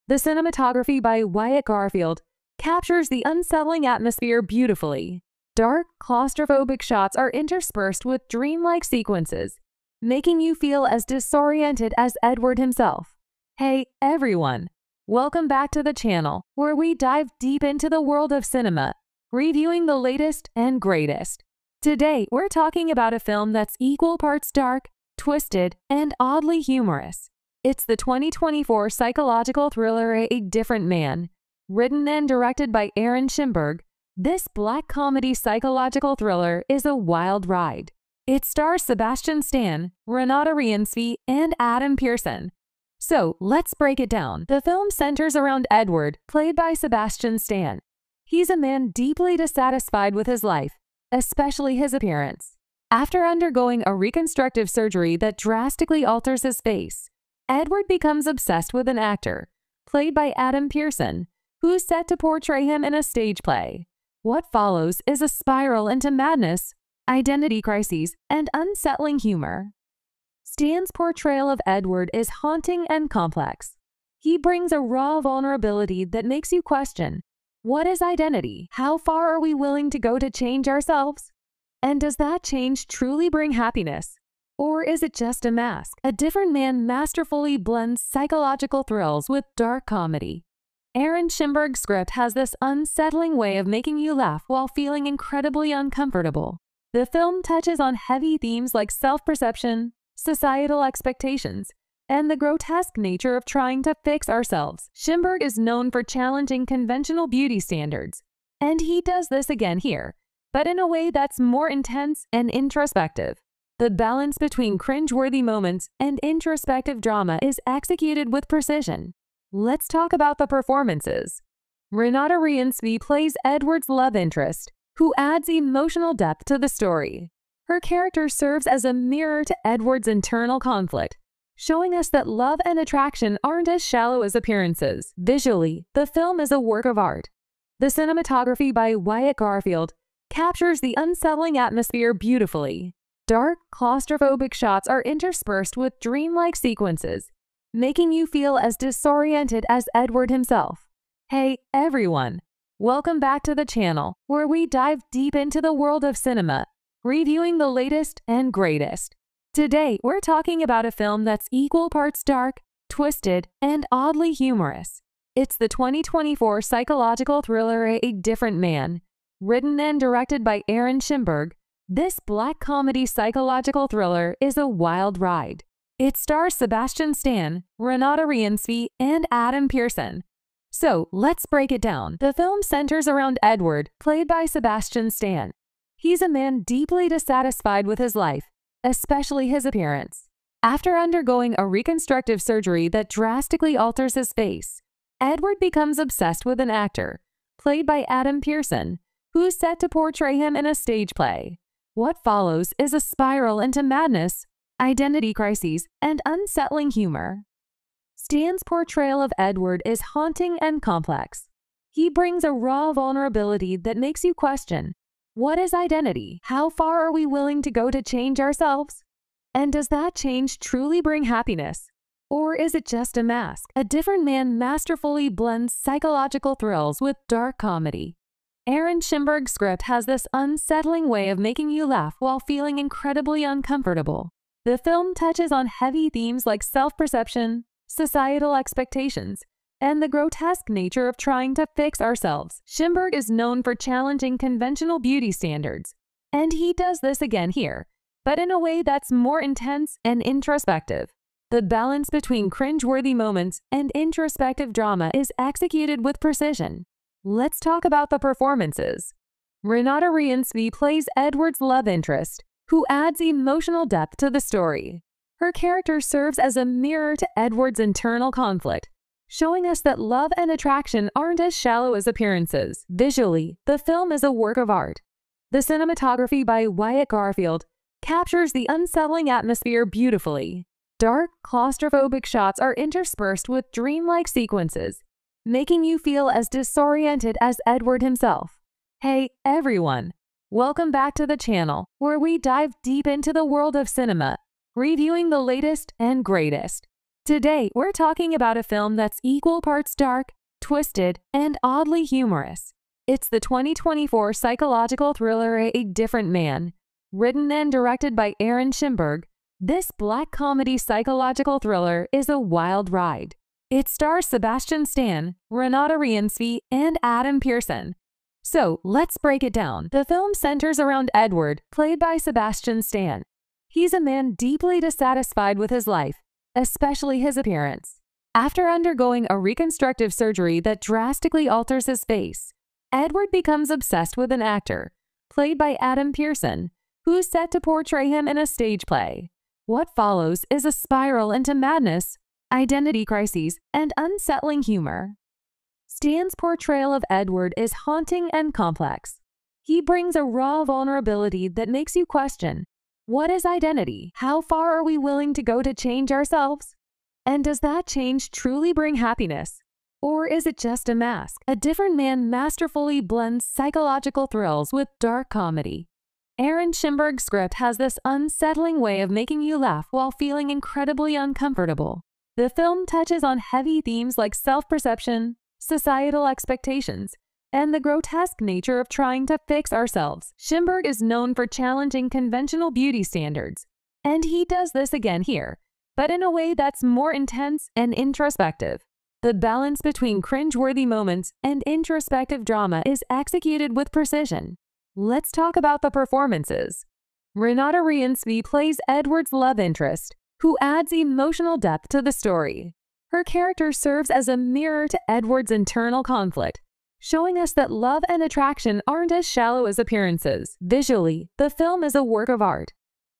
The cinematography by Wyatt Garfield captures the unsettling atmosphere beautifully. Dark, claustrophobic shots are interspersed with dreamlike sequences, making you feel as disoriented as Edward himself. Hey, everyone! Welcome back to the channel, where we dive deep into the world of cinema, reviewing the latest and greatest. Today, we're talking about a film that's equal parts dark, twisted, and oddly humorous. It's the 2024 psychological thriller A Different Man. Written and directed by Aaron Schimberg, this black comedy psychological thriller is a wild ride. It stars Sebastian Stan, Renate Reinsve, and Adam Pearson. So let's break it down. The film centers around Edward, played by Sebastian Stan. He's a man deeply dissatisfied with his life especially his appearance. After undergoing a reconstructive surgery that drastically alters his face, Edward becomes obsessed with an actor, played by Adam Pearson, who's set to portray him in a stage play. What follows is a spiral into madness, identity crises, and unsettling humor. Stan's portrayal of Edward is haunting and complex. He brings a raw vulnerability that makes you question what is identity? How far are we willing to go to change ourselves? And does that change truly bring happiness? Or is it just a mask? A different man masterfully blends psychological thrills with dark comedy. Aaron Schimberg's script has this unsettling way of making you laugh while feeling incredibly uncomfortable. The film touches on heavy themes like self perception, societal expectations, and the grotesque nature of trying to fix ourselves. Schimberg is known for challenging conventional beauty standards, and he does this again here, but in a way that's more intense and introspective. The balance between cringeworthy moments and introspective drama is executed with precision. Let's talk about the performances. Renate Reinsve plays Edward's love interest, who adds emotional depth to the story. Her character serves as a mirror to Edward's internal conflict, showing us that love and attraction aren't as shallow as appearances. Visually, the film is a work of art. The cinematography by Wyatt Garfield captures the unsettling atmosphere beautifully. Dark, claustrophobic shots are interspersed with dreamlike sequences, making you feel as disoriented as Edward himself. Hey, everyone! Welcome back to the channel, where we dive deep into the world of cinema, reviewing the latest and greatest. Today, we're talking about a film that's equal parts dark, twisted, and oddly humorous. It's the 2024 psychological thriller A Different Man. Written and directed by Aaron Schimberg, this black comedy psychological thriller is a wild ride. It stars Sebastian Stan, Renate Reinsve, and Adam Pearson. So let's break it down. The film centers around Edward, played by Sebastian Stan. He's a man deeply dissatisfied with his life especially his appearance. After undergoing a reconstructive surgery that drastically alters his face, Edward becomes obsessed with an actor, played by Adam Pearson, who's set to portray him in a stage play. What follows is a spiral into madness, identity crises, and unsettling humor. Stan's portrayal of Edward is haunting and complex. He brings a raw vulnerability that makes you question what is identity? How far are we willing to go to change ourselves? And does that change truly bring happiness? Or is it just a mask? A different man masterfully blends psychological thrills with dark comedy. Aaron Schimberg's script has this unsettling way of making you laugh while feeling incredibly uncomfortable. The film touches on heavy themes like self perception, societal expectations, and the grotesque nature of trying to fix ourselves. Schimberg is known for challenging conventional beauty standards, and he does this again here, but in a way that's more intense and introspective. The balance between cringeworthy moments and introspective drama is executed with precision. Let's talk about the performances. Renate Reinsve plays Edward's love interest, who adds emotional depth to the story. Her character serves as a mirror to Edward's internal conflict, showing us that love and attraction aren't as shallow as appearances. Visually, the film is a work of art. The cinematography by Wyatt Garfield captures the unsettling atmosphere beautifully. Dark, claustrophobic shots are interspersed with dreamlike sequences, making you feel as disoriented as Edward himself. Hey, everyone! Welcome back to the channel, where we dive deep into the world of cinema, reviewing the latest and greatest. Today, we're talking about a film that's equal parts dark, twisted, and oddly humorous. It's the 2024 psychological thriller A Different Man. Written and directed by Aaron Schimberg, this black comedy psychological thriller is a wild ride. It stars Sebastian Stan, Renate Reinsve, and Adam Pearson. So let's break it down. The film centers around Edward, played by Sebastian Stan. He's a man deeply dissatisfied with his life, especially his appearance. After undergoing a reconstructive surgery that drastically alters his face, Edward becomes obsessed with an actor, played by Adam Pearson, who's set to portray him in a stage play. What follows is a spiral into madness identity crises, and unsettling humor. Stan's portrayal of Edward is haunting and complex. He brings a raw vulnerability that makes you question what is identity? How far are we willing to go to change ourselves? And does that change truly bring happiness? Or is it just a mask? A different man masterfully blends psychological thrills with dark comedy. Aaron Schimberg's script has this unsettling way of making you laugh while feeling incredibly uncomfortable. The film touches on heavy themes like self perception, societal expectations, and the grotesque nature of trying to fix ourselves. Schimberg is known for challenging conventional beauty standards, and he does this again here, but in a way that's more intense and introspective. The balance between cringeworthy moments and introspective drama is executed with precision. Let's talk about the performances. Renate Reinsve plays Edward's love interest, who adds emotional depth to the story. Her character serves as a mirror to Edward's internal conflict, showing us that love and attraction aren't as shallow as appearances. Visually, the film is a work of art.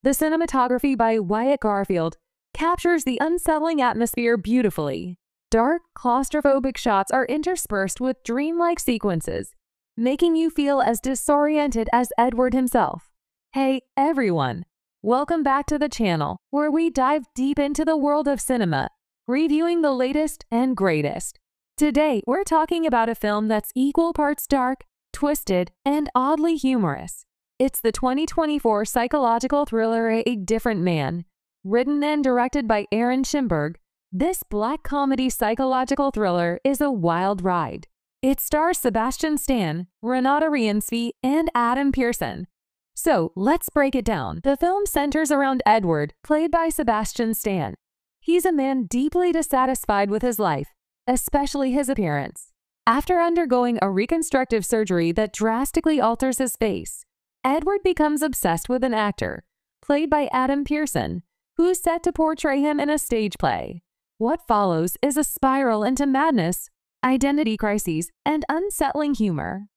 The cinematography by Wyatt Garfield captures the unsettling atmosphere beautifully. Dark, claustrophobic shots are interspersed with dreamlike sequences, making you feel as disoriented as Edward himself. Hey, everyone! Welcome back to the channel, where we dive deep into the world of cinema, reviewing the latest and greatest. Today, we're talking about a film that's equal parts dark, twisted, and oddly humorous. It's the 2024 psychological thriller A Different Man. Written and directed by Aaron Schimberg, this black comedy psychological thriller is a wild ride. It stars Sebastian Stan, Renate Reinsve, and Adam Pearson, so let's break it down. The film centers around Edward, played by Sebastian Stan. He's a man deeply dissatisfied with his life, especially his appearance. After undergoing a reconstructive surgery that drastically alters his face, Edward becomes obsessed with an actor, played by Adam Pearson, who's set to portray him in a stage play. What follows is a spiral into madness, identity crises, and unsettling humor.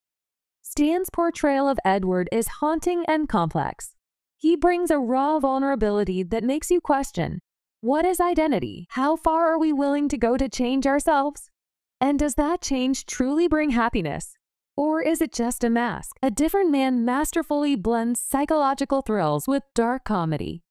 Stan's portrayal of Edward is haunting and complex. He brings a raw vulnerability that makes you question what is identity? How far are we willing to go to change ourselves? And does that change truly bring happiness? Or is it just a mask? A different man masterfully blends psychological thrills with dark comedy.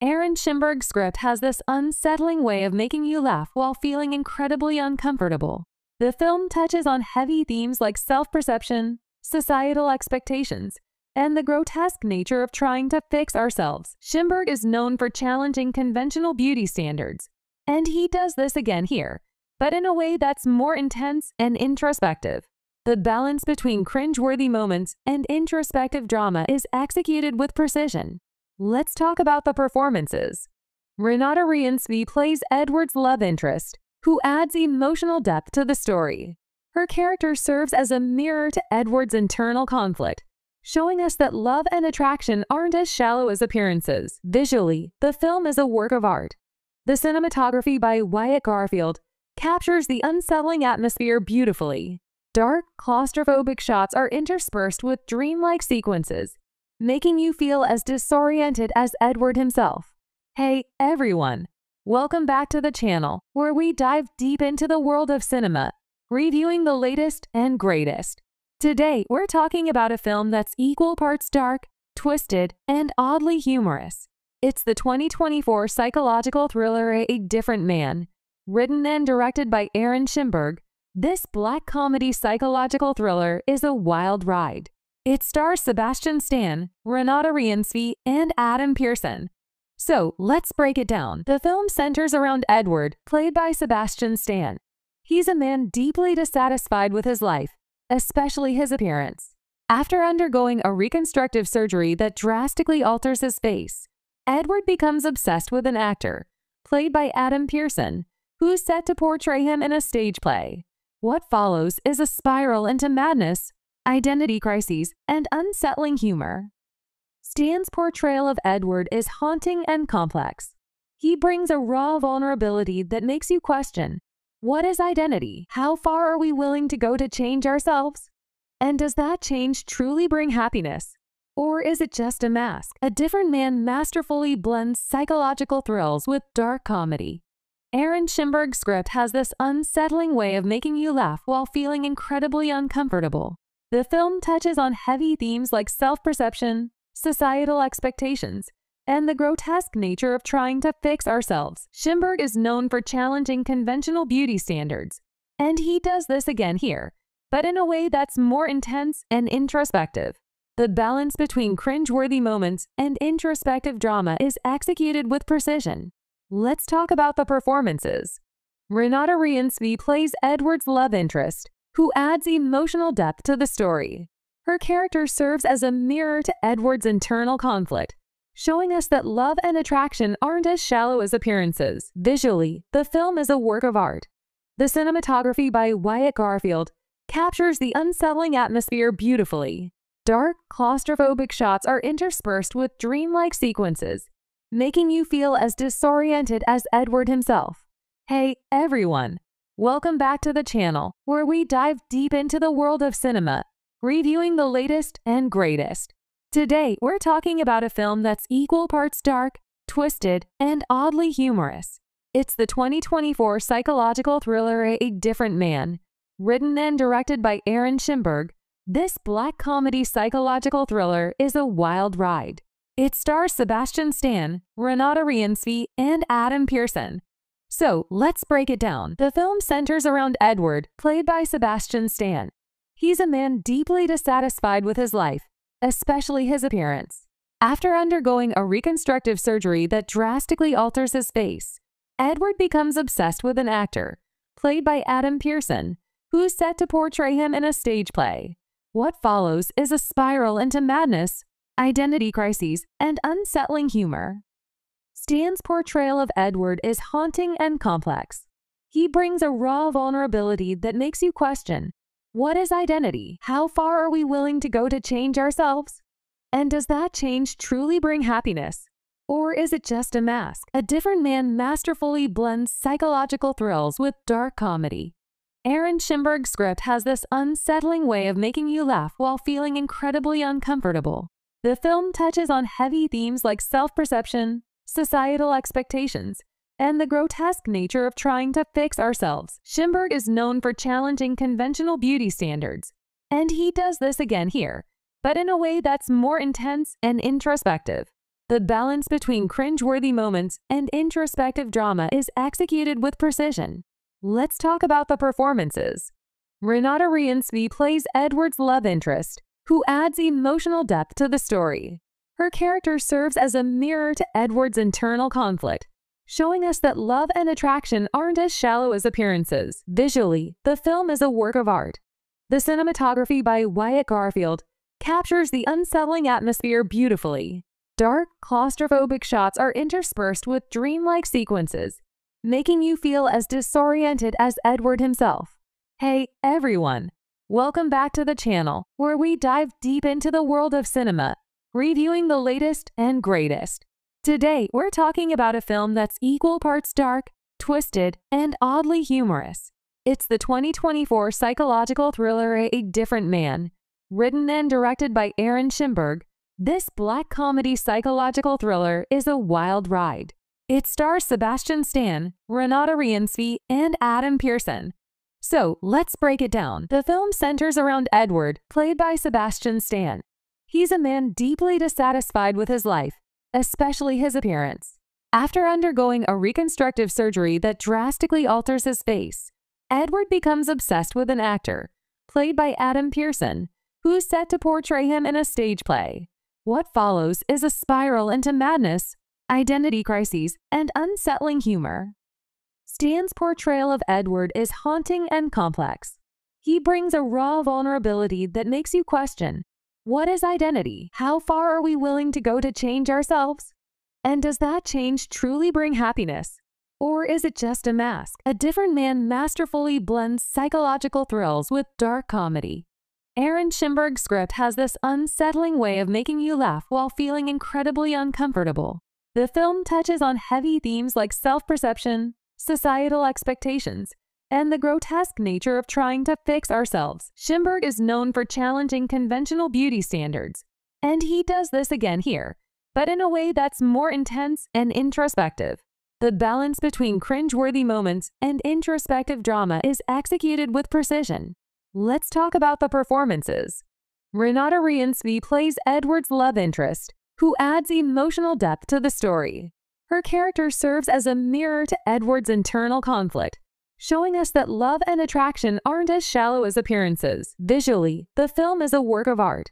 Aaron Schimberg's script has this unsettling way of making you laugh while feeling incredibly uncomfortable. The film touches on heavy themes like self perception, societal expectations, and the grotesque nature of trying to fix ourselves. Schimberg is known for challenging conventional beauty standards, And he does this again here, but in a way that's more intense and introspective. The balance between cringeworthy moments and introspective drama is executed with precision. Let's talk about the performances. Renate Reinsve plays Edward's love interest, who adds emotional depth to the story. Her character serves as a mirror to Edward's internal conflict, showing us that love and attraction aren't as shallow as appearances. Visually, the film is a work of art. The cinematography by Wyatt Garfield captures the unsettling atmosphere beautifully. Dark, claustrophobic shots are interspersed with dreamlike sequences, making you feel as disoriented as Edward himself. Hey, everyone! Welcome back to the channel, where we dive deep into the world of cinema reviewing the latest and greatest. Today, we're talking about a film that's equal parts dark, twisted, and oddly humorous. It's the 2024 psychological thriller A Different Man. Written and directed by Aaron Schimberg, this black comedy psychological thriller is a wild ride. It stars Sebastian Stan, Renate Reinsve, and Adam Pearson. So let's break it down. The film centers around Edward, played by Sebastian Stan, He's a man deeply dissatisfied with his life, especially his appearance. After undergoing a reconstructive surgery that drastically alters his face, Edward becomes obsessed with an actor, played by Adam Pearson, who's set to portray him in a stage play. What follows is a spiral into madness, identity crises, and unsettling humor. Stan's portrayal of Edward is haunting and complex. He brings a raw vulnerability that makes you question what is identity? How far are we willing to go to change ourselves? And does that change truly bring happiness? Or is it just a mask? A different man masterfully blends psychological thrills with dark comedy. Aaron Schimberg's script has this unsettling way of making you laugh while feeling incredibly uncomfortable. The film touches on heavy themes like self perception, societal expectations, and the grotesque nature of trying to fix ourselves. Schimberg is known for challenging conventional beauty standards, and he does this again here, but in a way that's more intense and introspective. The balance between cringeworthy moments and introspective drama is executed with precision. Let's talk about the performances. Renate Reinsve plays Edward's love interest, who adds emotional depth to the story. Her character serves as a mirror to Edward's internal conflict, showing us that love and attraction aren't as shallow as appearances. Visually, the film is a work of art. The cinematography by Wyatt Garfield captures the unsettling atmosphere beautifully. Dark, claustrophobic shots are interspersed with dreamlike sequences, making you feel as disoriented as Edward himself. Hey, everyone! Welcome back to the channel, where we dive deep into the world of cinema, reviewing the latest and greatest. Today, we're talking about a film that's equal parts dark, twisted, and oddly humorous. It's the 2024 psychological thriller A Different Man. Written and directed by Aaron Schimberg, this black comedy psychological thriller is a wild ride. It stars Sebastian Stan, Renate Reinsve, and Adam Pearson. So let's break it down. The film centers around Edward, played by Sebastian Stan. He's a man deeply dissatisfied with his life especially his appearance. After undergoing a reconstructive surgery that drastically alters his face, Edward becomes obsessed with an actor, played by Adam Pearson, who's set to portray him in a stage play. What follows is a spiral into madness, identity crises, and unsettling humor. Stan's portrayal of Edward is haunting and complex. He brings a raw vulnerability that makes you question what is identity? How far are we willing to go to change ourselves? And does that change truly bring happiness? Or is it just a mask? A different man masterfully blends psychological thrills with dark comedy. Aaron Schimberg's script has this unsettling way of making you laugh while feeling incredibly uncomfortable. The film touches on heavy themes like self perception, societal expectations, and the grotesque nature of trying to fix ourselves. Schimberg is known for challenging conventional beauty standards, and he does this again here, but in a way that's more intense and introspective. The balance between cringeworthy moments and introspective drama is executed with precision. Let's talk about the performances. Renate Reinsve plays Edward's love interest, who adds emotional depth to the story. Her character serves as a mirror to Edward's internal conflict, showing us that love and attraction aren't as shallow as appearances. Visually, the film is a work of art. The cinematography by Wyatt Garfield captures the unsettling atmosphere beautifully. Dark, claustrophobic shots are interspersed with dreamlike sequences, making you feel as disoriented as Edward himself. Hey, everyone! Welcome back to the channel, where we dive deep into the world of cinema, reviewing the latest and greatest. Today, we're talking about a film that's equal parts dark, twisted, and oddly humorous. It's the 2024 psychological thriller A Different Man. Written and directed by Aaron Schimberg, this black comedy psychological thriller is a wild ride. It stars Sebastian Stan, Renate Reinsve, and Adam Pearson. So let's break it down. The film centers around Edward, played by Sebastian Stan. He's a man deeply dissatisfied with his life, especially his appearance. After undergoing a reconstructive surgery that drastically alters his face, Edward becomes obsessed with an actor, played by Adam Pearson, who's set to portray him in a stage play. What follows is a spiral into madness identity crises, and unsettling humor. Stan's portrayal of Edward is haunting and complex. He brings a raw vulnerability that makes you question what is identity? How far are we willing to go to change ourselves? And does that change truly bring happiness? Or is it just a mask? A different man masterfully blends psychological thrills with dark comedy. Aaron Schimberg's script has this unsettling way of making you laugh while feeling incredibly uncomfortable. The film touches on heavy themes like self perception, societal expectations, and the grotesque nature of trying to fix ourselves. Schimberg is known for challenging conventional beauty standards, and he does this again here, but in a way that's more intense and introspective. The balance between cringeworthy moments and introspective drama is executed with precision. Let's talk about the performances. Renate Reinsve plays Edward's love interest, who adds emotional depth to the story. Her character serves as a mirror to Edward's internal conflict, showing us that love and attraction aren't as shallow as appearances. Visually, the film is a work of art.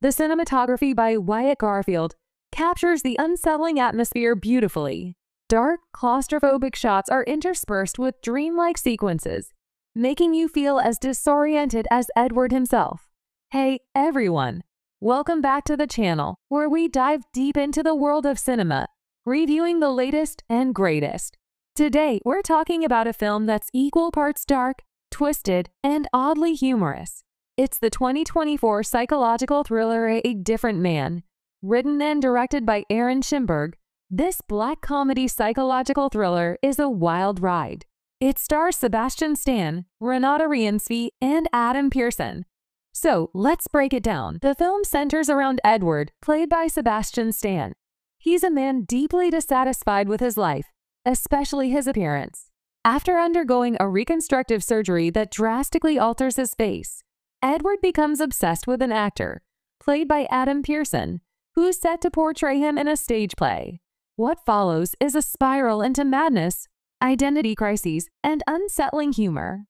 The cinematography by Wyatt Garfield captures the unsettling atmosphere beautifully. Dark, claustrophobic shots are interspersed with dreamlike sequences, making you feel as disoriented as Edward himself. Hey, everyone! Welcome back to the channel, where we dive deep into the world of cinema, reviewing the latest and greatest. Today, we're talking about a film that's equal parts dark, twisted, and oddly humorous. It's the 2024 psychological thriller A Different Man. Written and directed by Aaron Schimberg, this black comedy psychological thriller is a wild ride. It stars Sebastian Stan, Renate Reinsve, and Adam Pearson, so let's break it down. The film centers around Edward, played by Sebastian Stan. He's a man deeply dissatisfied with his life, especially his appearance. After undergoing a reconstructive surgery that drastically alters his face, Edward becomes obsessed with an actor, played by Adam Pearson, who's set to portray him in a stage play. What follows is a spiral into madness, identity crises, and unsettling humor.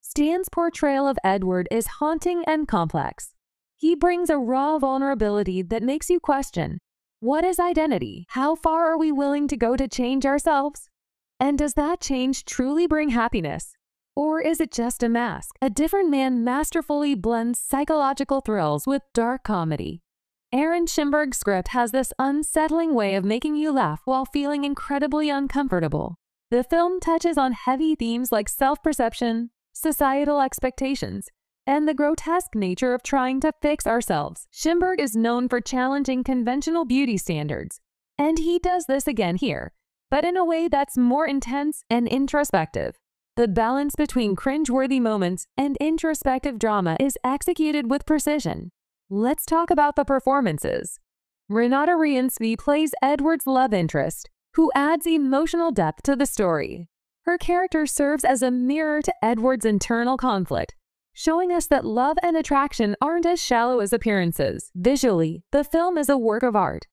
Stan's portrayal of Edward is haunting and complex. He brings a raw vulnerability that makes you question what is identity? How far are we willing to go to change ourselves? And does that change truly bring happiness? Or is it just a mask? A different man masterfully blends psychological thrills with dark comedy. Aaron Schimberg's script has this unsettling way of making you laugh while feeling incredibly uncomfortable. The film touches on heavy themes like self perception, societal expectations, and the grotesque nature of trying to fix ourselves. Schimberg is known for challenging conventional beauty standards, and he does this again here, but in a way that's more intense and introspective. The balance between cringeworthy moments and introspective drama is executed with precision. Let's talk about the performances. Renate Reinsve plays Edward's love interest, who adds emotional depth to the story. Her character serves as a mirror to Edward's internal conflict, showing us that love and attraction aren't as shallow as appearances. Visually, the film is a work of art.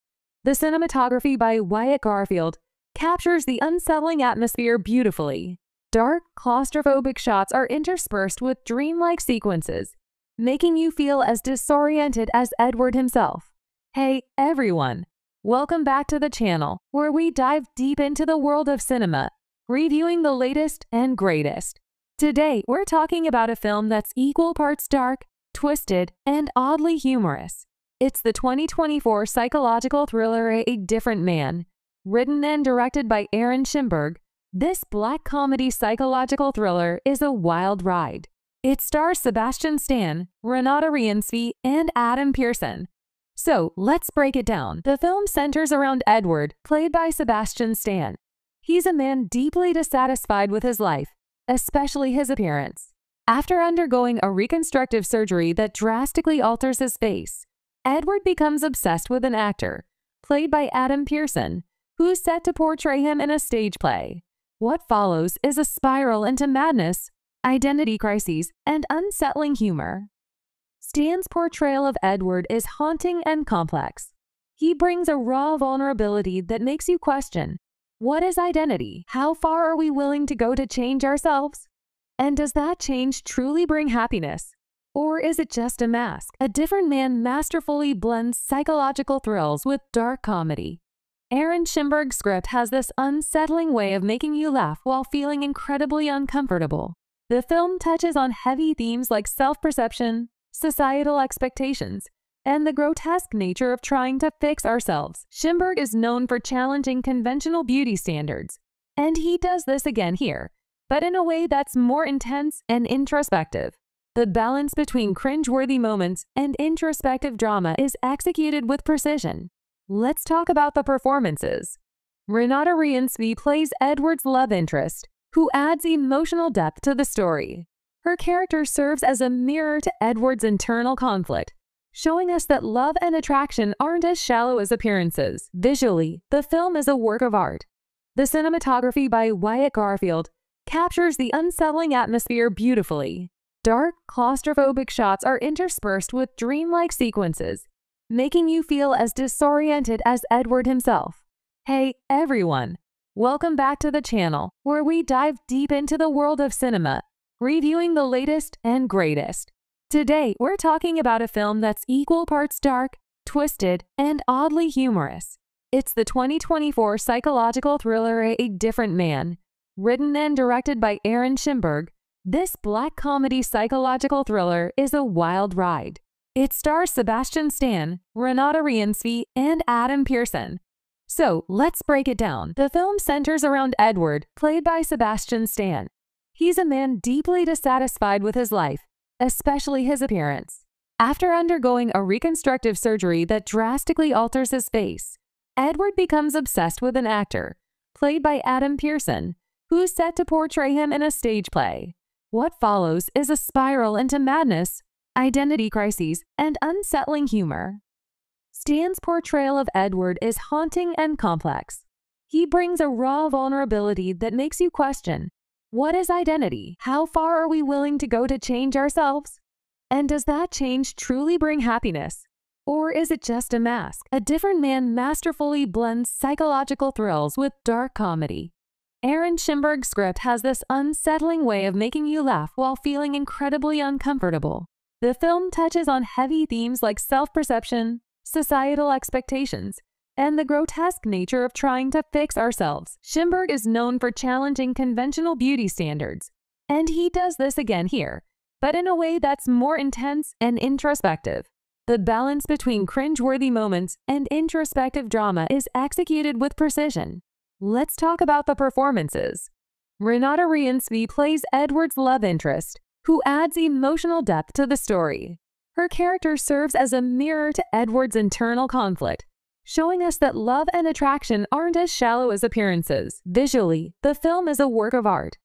The cinematography by Wyatt Garfield captures the unsettling atmosphere beautifully. Dark, claustrophobic shots are interspersed with dreamlike sequences, making you feel as disoriented as Edward himself. Hey, everyone! Welcome back to the channel, where we dive deep into the world of cinema, reviewing the latest and greatest. Today, we're talking about a film that's equal parts dark, twisted, and oddly humorous. It's the 2024 psychological thriller A Different Man. Written and directed by Aaron Schimberg, this black comedy psychological thriller is a wild ride. It stars Sebastian Stan, Renate Reinsve, and Adam Pearson. So let's break it down. The film centers around Edward, played by Sebastian Stan. He's a man deeply dissatisfied with his life, especially his appearance. After undergoing a reconstructive surgery that drastically alters his face, Edward becomes obsessed with an actor, played by Adam Pearson, who's set to portray him in a stage play. What follows is a spiral into madness identity crises, and unsettling humor. Stan's portrayal of Edward is haunting and complex. He brings a raw vulnerability that makes you question what is identity? How far are we willing to go to change ourselves? And does that change truly bring happiness? Or is it just a mask? A different man masterfully blends psychological thrills with dark comedy. Aaron Schimberg's script has this unsettling way of making you laugh while feeling incredibly uncomfortable. The film touches on heavy themes like self perception, societal expectations, and the grotesque nature of trying to fix ourselves. Schimberg is known for challenging conventional beauty standards, and he does this again here, but in a way that's more intense and introspective. The balance between cringeworthy moments and introspective drama is executed with precision. Let's talk about the performances. Renate Reinsve plays Edward's love interest, who adds emotional depth to the story. Her character serves as a mirror to Edward's internal conflict, showing us that love and attraction aren't as shallow as appearances. Visually, the film is a work of art. The cinematography by Wyatt Garfield captures the unsettling atmosphere beautifully. Dark, claustrophobic shots are interspersed with dreamlike sequences, making you feel as disoriented as Edward himself. Hey, everyone! Welcome back to the channel, where we dive deep into the world of cinema, reviewing the latest and greatest. Today, we're talking about a film that's equal parts dark, twisted, and oddly humorous. It's the 2024 psychological thriller A Different Man. Written and directed by Aaron Schimberg, this black comedy psychological thriller is a wild ride. It stars Sebastian Stan, Renate Reinsve, and Adam Pearson, so let's break it down. The film centers around Edward, played by Sebastian Stan. He's a man deeply dissatisfied with his life, especially his appearance. After undergoing a reconstructive surgery that drastically alters his face, Edward becomes obsessed with an actor, played by Adam Pearson, who's set to portray him in a stage play. What follows is a spiral into madness, identity crises, and unsettling humor. Stan's portrayal of Edward is haunting and complex. He brings a raw vulnerability that makes you question what is identity? How far are we willing to go to change ourselves? And does that change truly bring happiness? Or is it just a mask? A different man masterfully blends psychological thrills with dark comedy. Aaron Schimberg's script has this unsettling way of making you laugh while feeling incredibly uncomfortable. The film touches on heavy themes like self perception, societal expectations, and the grotesque nature of trying to fix ourselves. Schimberg is known for challenging conventional beauty standards, and he does this again here, but in a way that's more intense and introspective. The balance between cringeworthy moments and introspective drama is executed with precision. Let's talk about the performances. Renate Reinsve plays Edward's love interest, who adds emotional depth to the story. Her character serves as a mirror to Edward's internal conflict, showing us that love and attraction aren't as shallow as appearances. Visually, the film is a work of art.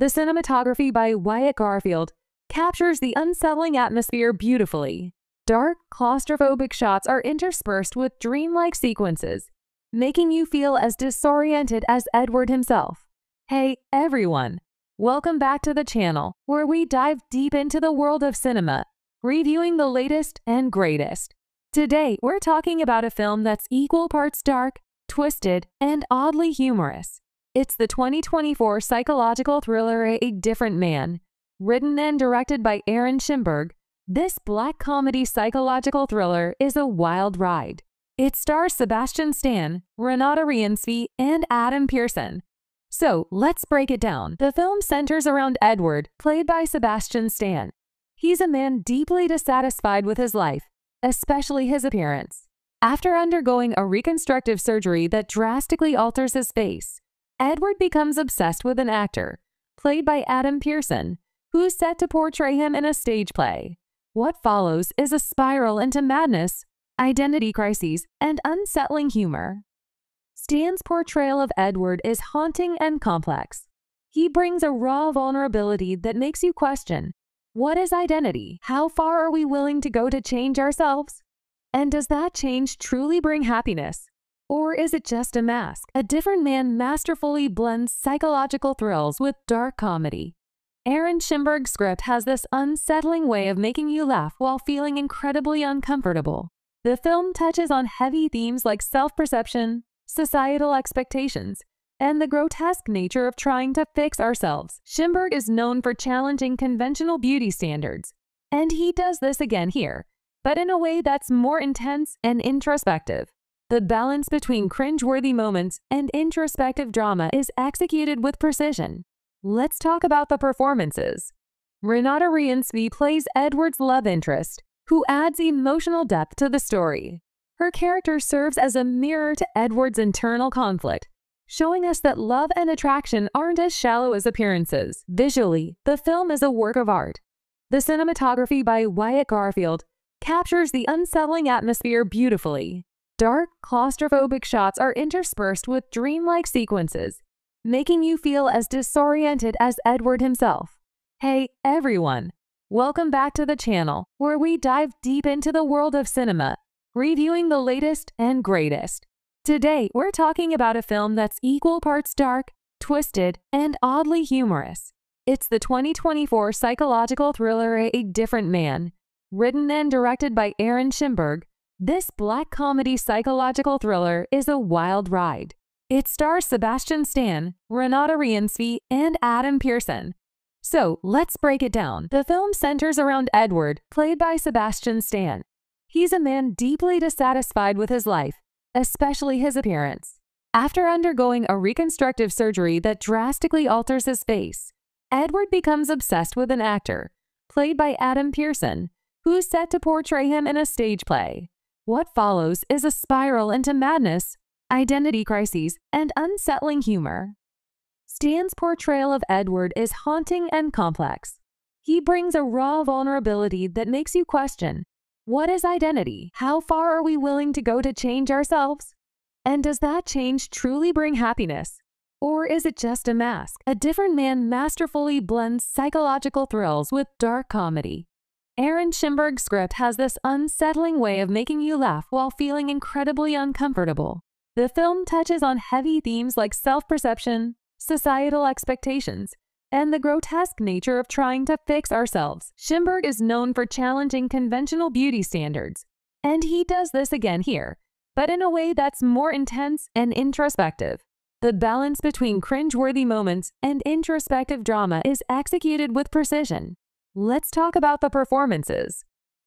The cinematography by Wyatt Garfield captures the unsettling atmosphere beautifully. Dark, claustrophobic shots are interspersed with dreamlike sequences, making you feel as disoriented as Edward himself. Hey, everyone! Welcome back to the channel, where we dive deep into the world of cinema reviewing the latest and greatest. Today, we're talking about a film that's equal parts dark, twisted, and oddly humorous. It's the 2024 psychological thriller A Different Man. Written and directed by Aaron Schimberg, this black comedy psychological thriller is a wild ride. It stars Sebastian Stan, Renate Reinsve, and Adam Pearson. So let's break it down. The film centers around Edward, played by Sebastian Stan. He's a man deeply dissatisfied with his life, especially his appearance. After undergoing a reconstructive surgery that drastically alters his face, Edward becomes obsessed with an actor, played by Adam Pearson, who's set to portray him in a stage play. What follows is a spiral into madness identity crises, and unsettling humor. Stan's portrayal of Edward is haunting and complex. He brings a raw vulnerability that makes you question what is identity? How far are we willing to go to change ourselves? And does that change truly bring happiness? Or is it just a mask? A different man masterfully blends psychological thrills with dark comedy. Aaron Schimberg's script has this unsettling way of making you laugh while feeling incredibly uncomfortable. The film touches on heavy themes like self perception, societal expectations, and the grotesque nature of trying to fix ourselves. Schimberg is known for challenging conventional beauty standards, and he does this again here, but in a way that's more intense and introspective. The balance between cringeworthy moments and introspective drama is executed with precision. Let's talk about the performances. Renate Reinsve plays Edward's love interest, who adds emotional depth to the story. Her character serves as a mirror to Edward's internal conflict, showing us that love and attraction aren't as shallow as appearances. Visually, the film is a work of art. The cinematography by Wyatt Garfield captures the unsettling atmosphere beautifully. Dark, claustrophobic shots are interspersed with dreamlike sequences, making you feel as disoriented as Edward himself. Hey, everyone! Welcome back to the channel, where we dive deep into the world of cinema, reviewing the latest and greatest. Today, we're talking about a film that's equal parts dark, twisted, and oddly humorous. It's the 2024 psychological thriller A Different Man. Written and directed by Aaron Schimberg, this black comedy psychological thriller is a wild ride. It stars Sebastian Stan, Renate Reinsve, and Adam Pearson, so let's break it down. The film centers around Edward, played by Sebastian Stan. He's a man deeply dissatisfied with his life, especially his appearance. After undergoing a reconstructive surgery that drastically alters his face, Edward becomes obsessed with an actor, played by Adam Pearson, who's set to portray him in a stage play. What follows is a spiral into madness, identity crises, and unsettling humor. Stan's portrayal of Edward is haunting and complex. He brings a raw vulnerability that makes you question what is identity? How far are we willing to go to change ourselves? And does that change truly bring happiness? Or is it just a mask? A different man masterfully blends psychological thrills with dark comedy. Aaron Schimberg's script has this unsettling way of making you laugh while feeling incredibly uncomfortable. The film touches on heavy themes like self perception, societal expectations, and the grotesque nature of trying to fix ourselves. Schimberg is known for challenging conventional beauty standards, and he does this again here, but in a way that's more intense and introspective. The balance between cringeworthy moments and introspective drama is executed with precision. Let's talk about the performances.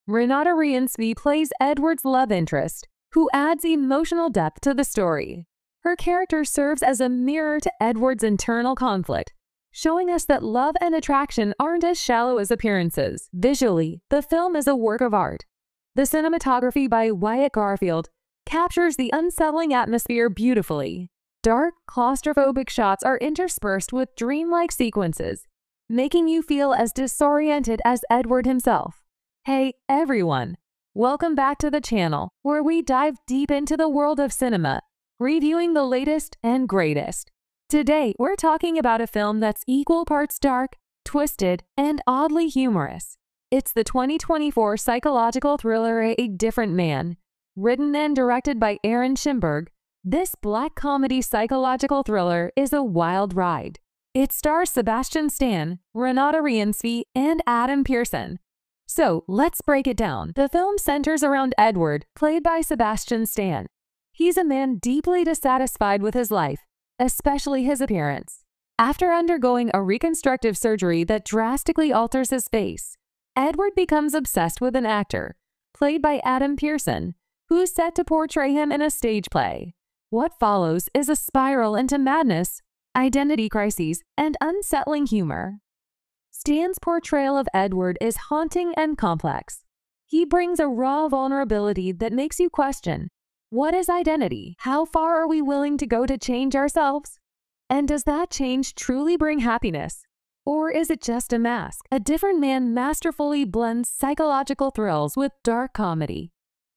Renate Reinsve plays Edward's love interest, who adds emotional depth to the story. Her character serves as a mirror to Edward's internal conflict, showing us that love and attraction aren't as shallow as appearances. Visually, the film is a work of art. The cinematography by Wyatt Garfield captures the unsettling atmosphere beautifully. Dark, claustrophobic shots are interspersed with dreamlike sequences, making you feel as disoriented as Edward himself. Hey, everyone! Welcome back to the channel, where we dive deep into the world of cinema reviewing the latest and greatest. Today, we're talking about a film that's equal parts dark, twisted, and oddly humorous. It's the 2024 psychological thriller A Different Man. Written and directed by Aaron Schimberg, this black comedy psychological thriller is a wild ride. It stars Sebastian Stan, Renate Reinsve, and Adam Pearson. So let's break it down. The film centers around Edward, played by Sebastian Stan, He's a man deeply dissatisfied with his life, especially his appearance. After undergoing a reconstructive surgery that drastically alters his face, Edward becomes obsessed with an actor, played by Adam Pearson, who's set to portray him in a stage play. What follows is a spiral into madness, identity crises, and unsettling humor. Stan's portrayal of Edward is haunting and complex. He brings a raw vulnerability that makes you question what is identity? How far are we willing to go to change ourselves? And does that change truly bring happiness? Or is it just a mask? A different man masterfully blends psychological thrills with dark comedy.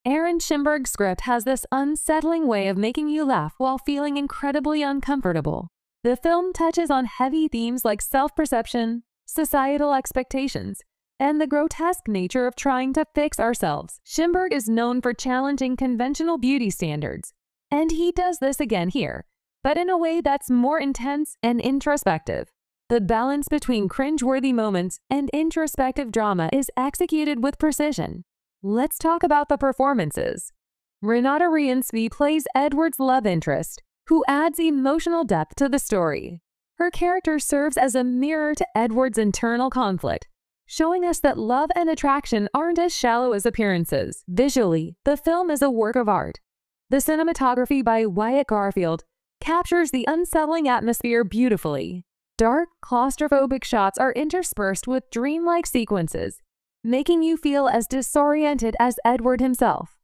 Aaron Schimberg's script has this unsettling way of making you laugh while feeling incredibly uncomfortable. The film touches on heavy themes like self perception, societal expectations, and the grotesque nature of trying to fix ourselves. Schimberg is known for challenging conventional beauty standards, and he does this again here, but in a way that's more intense and introspective. The balance between cringeworthy moments and introspective drama is executed with precision. Let's talk about the performances. Renate Reinsve plays Edward's love interest, who adds emotional depth to the story. Her character serves as a mirror to Edward's internal conflict, showing us that love and attraction aren't as shallow as appearances. Visually, the film is a work of art. The cinematography by Wyatt Garfield captures the unsettling atmosphere beautifully. Dark, claustrophobic shots are interspersed with dreamlike sequences, making you feel as disoriented as Edward himself.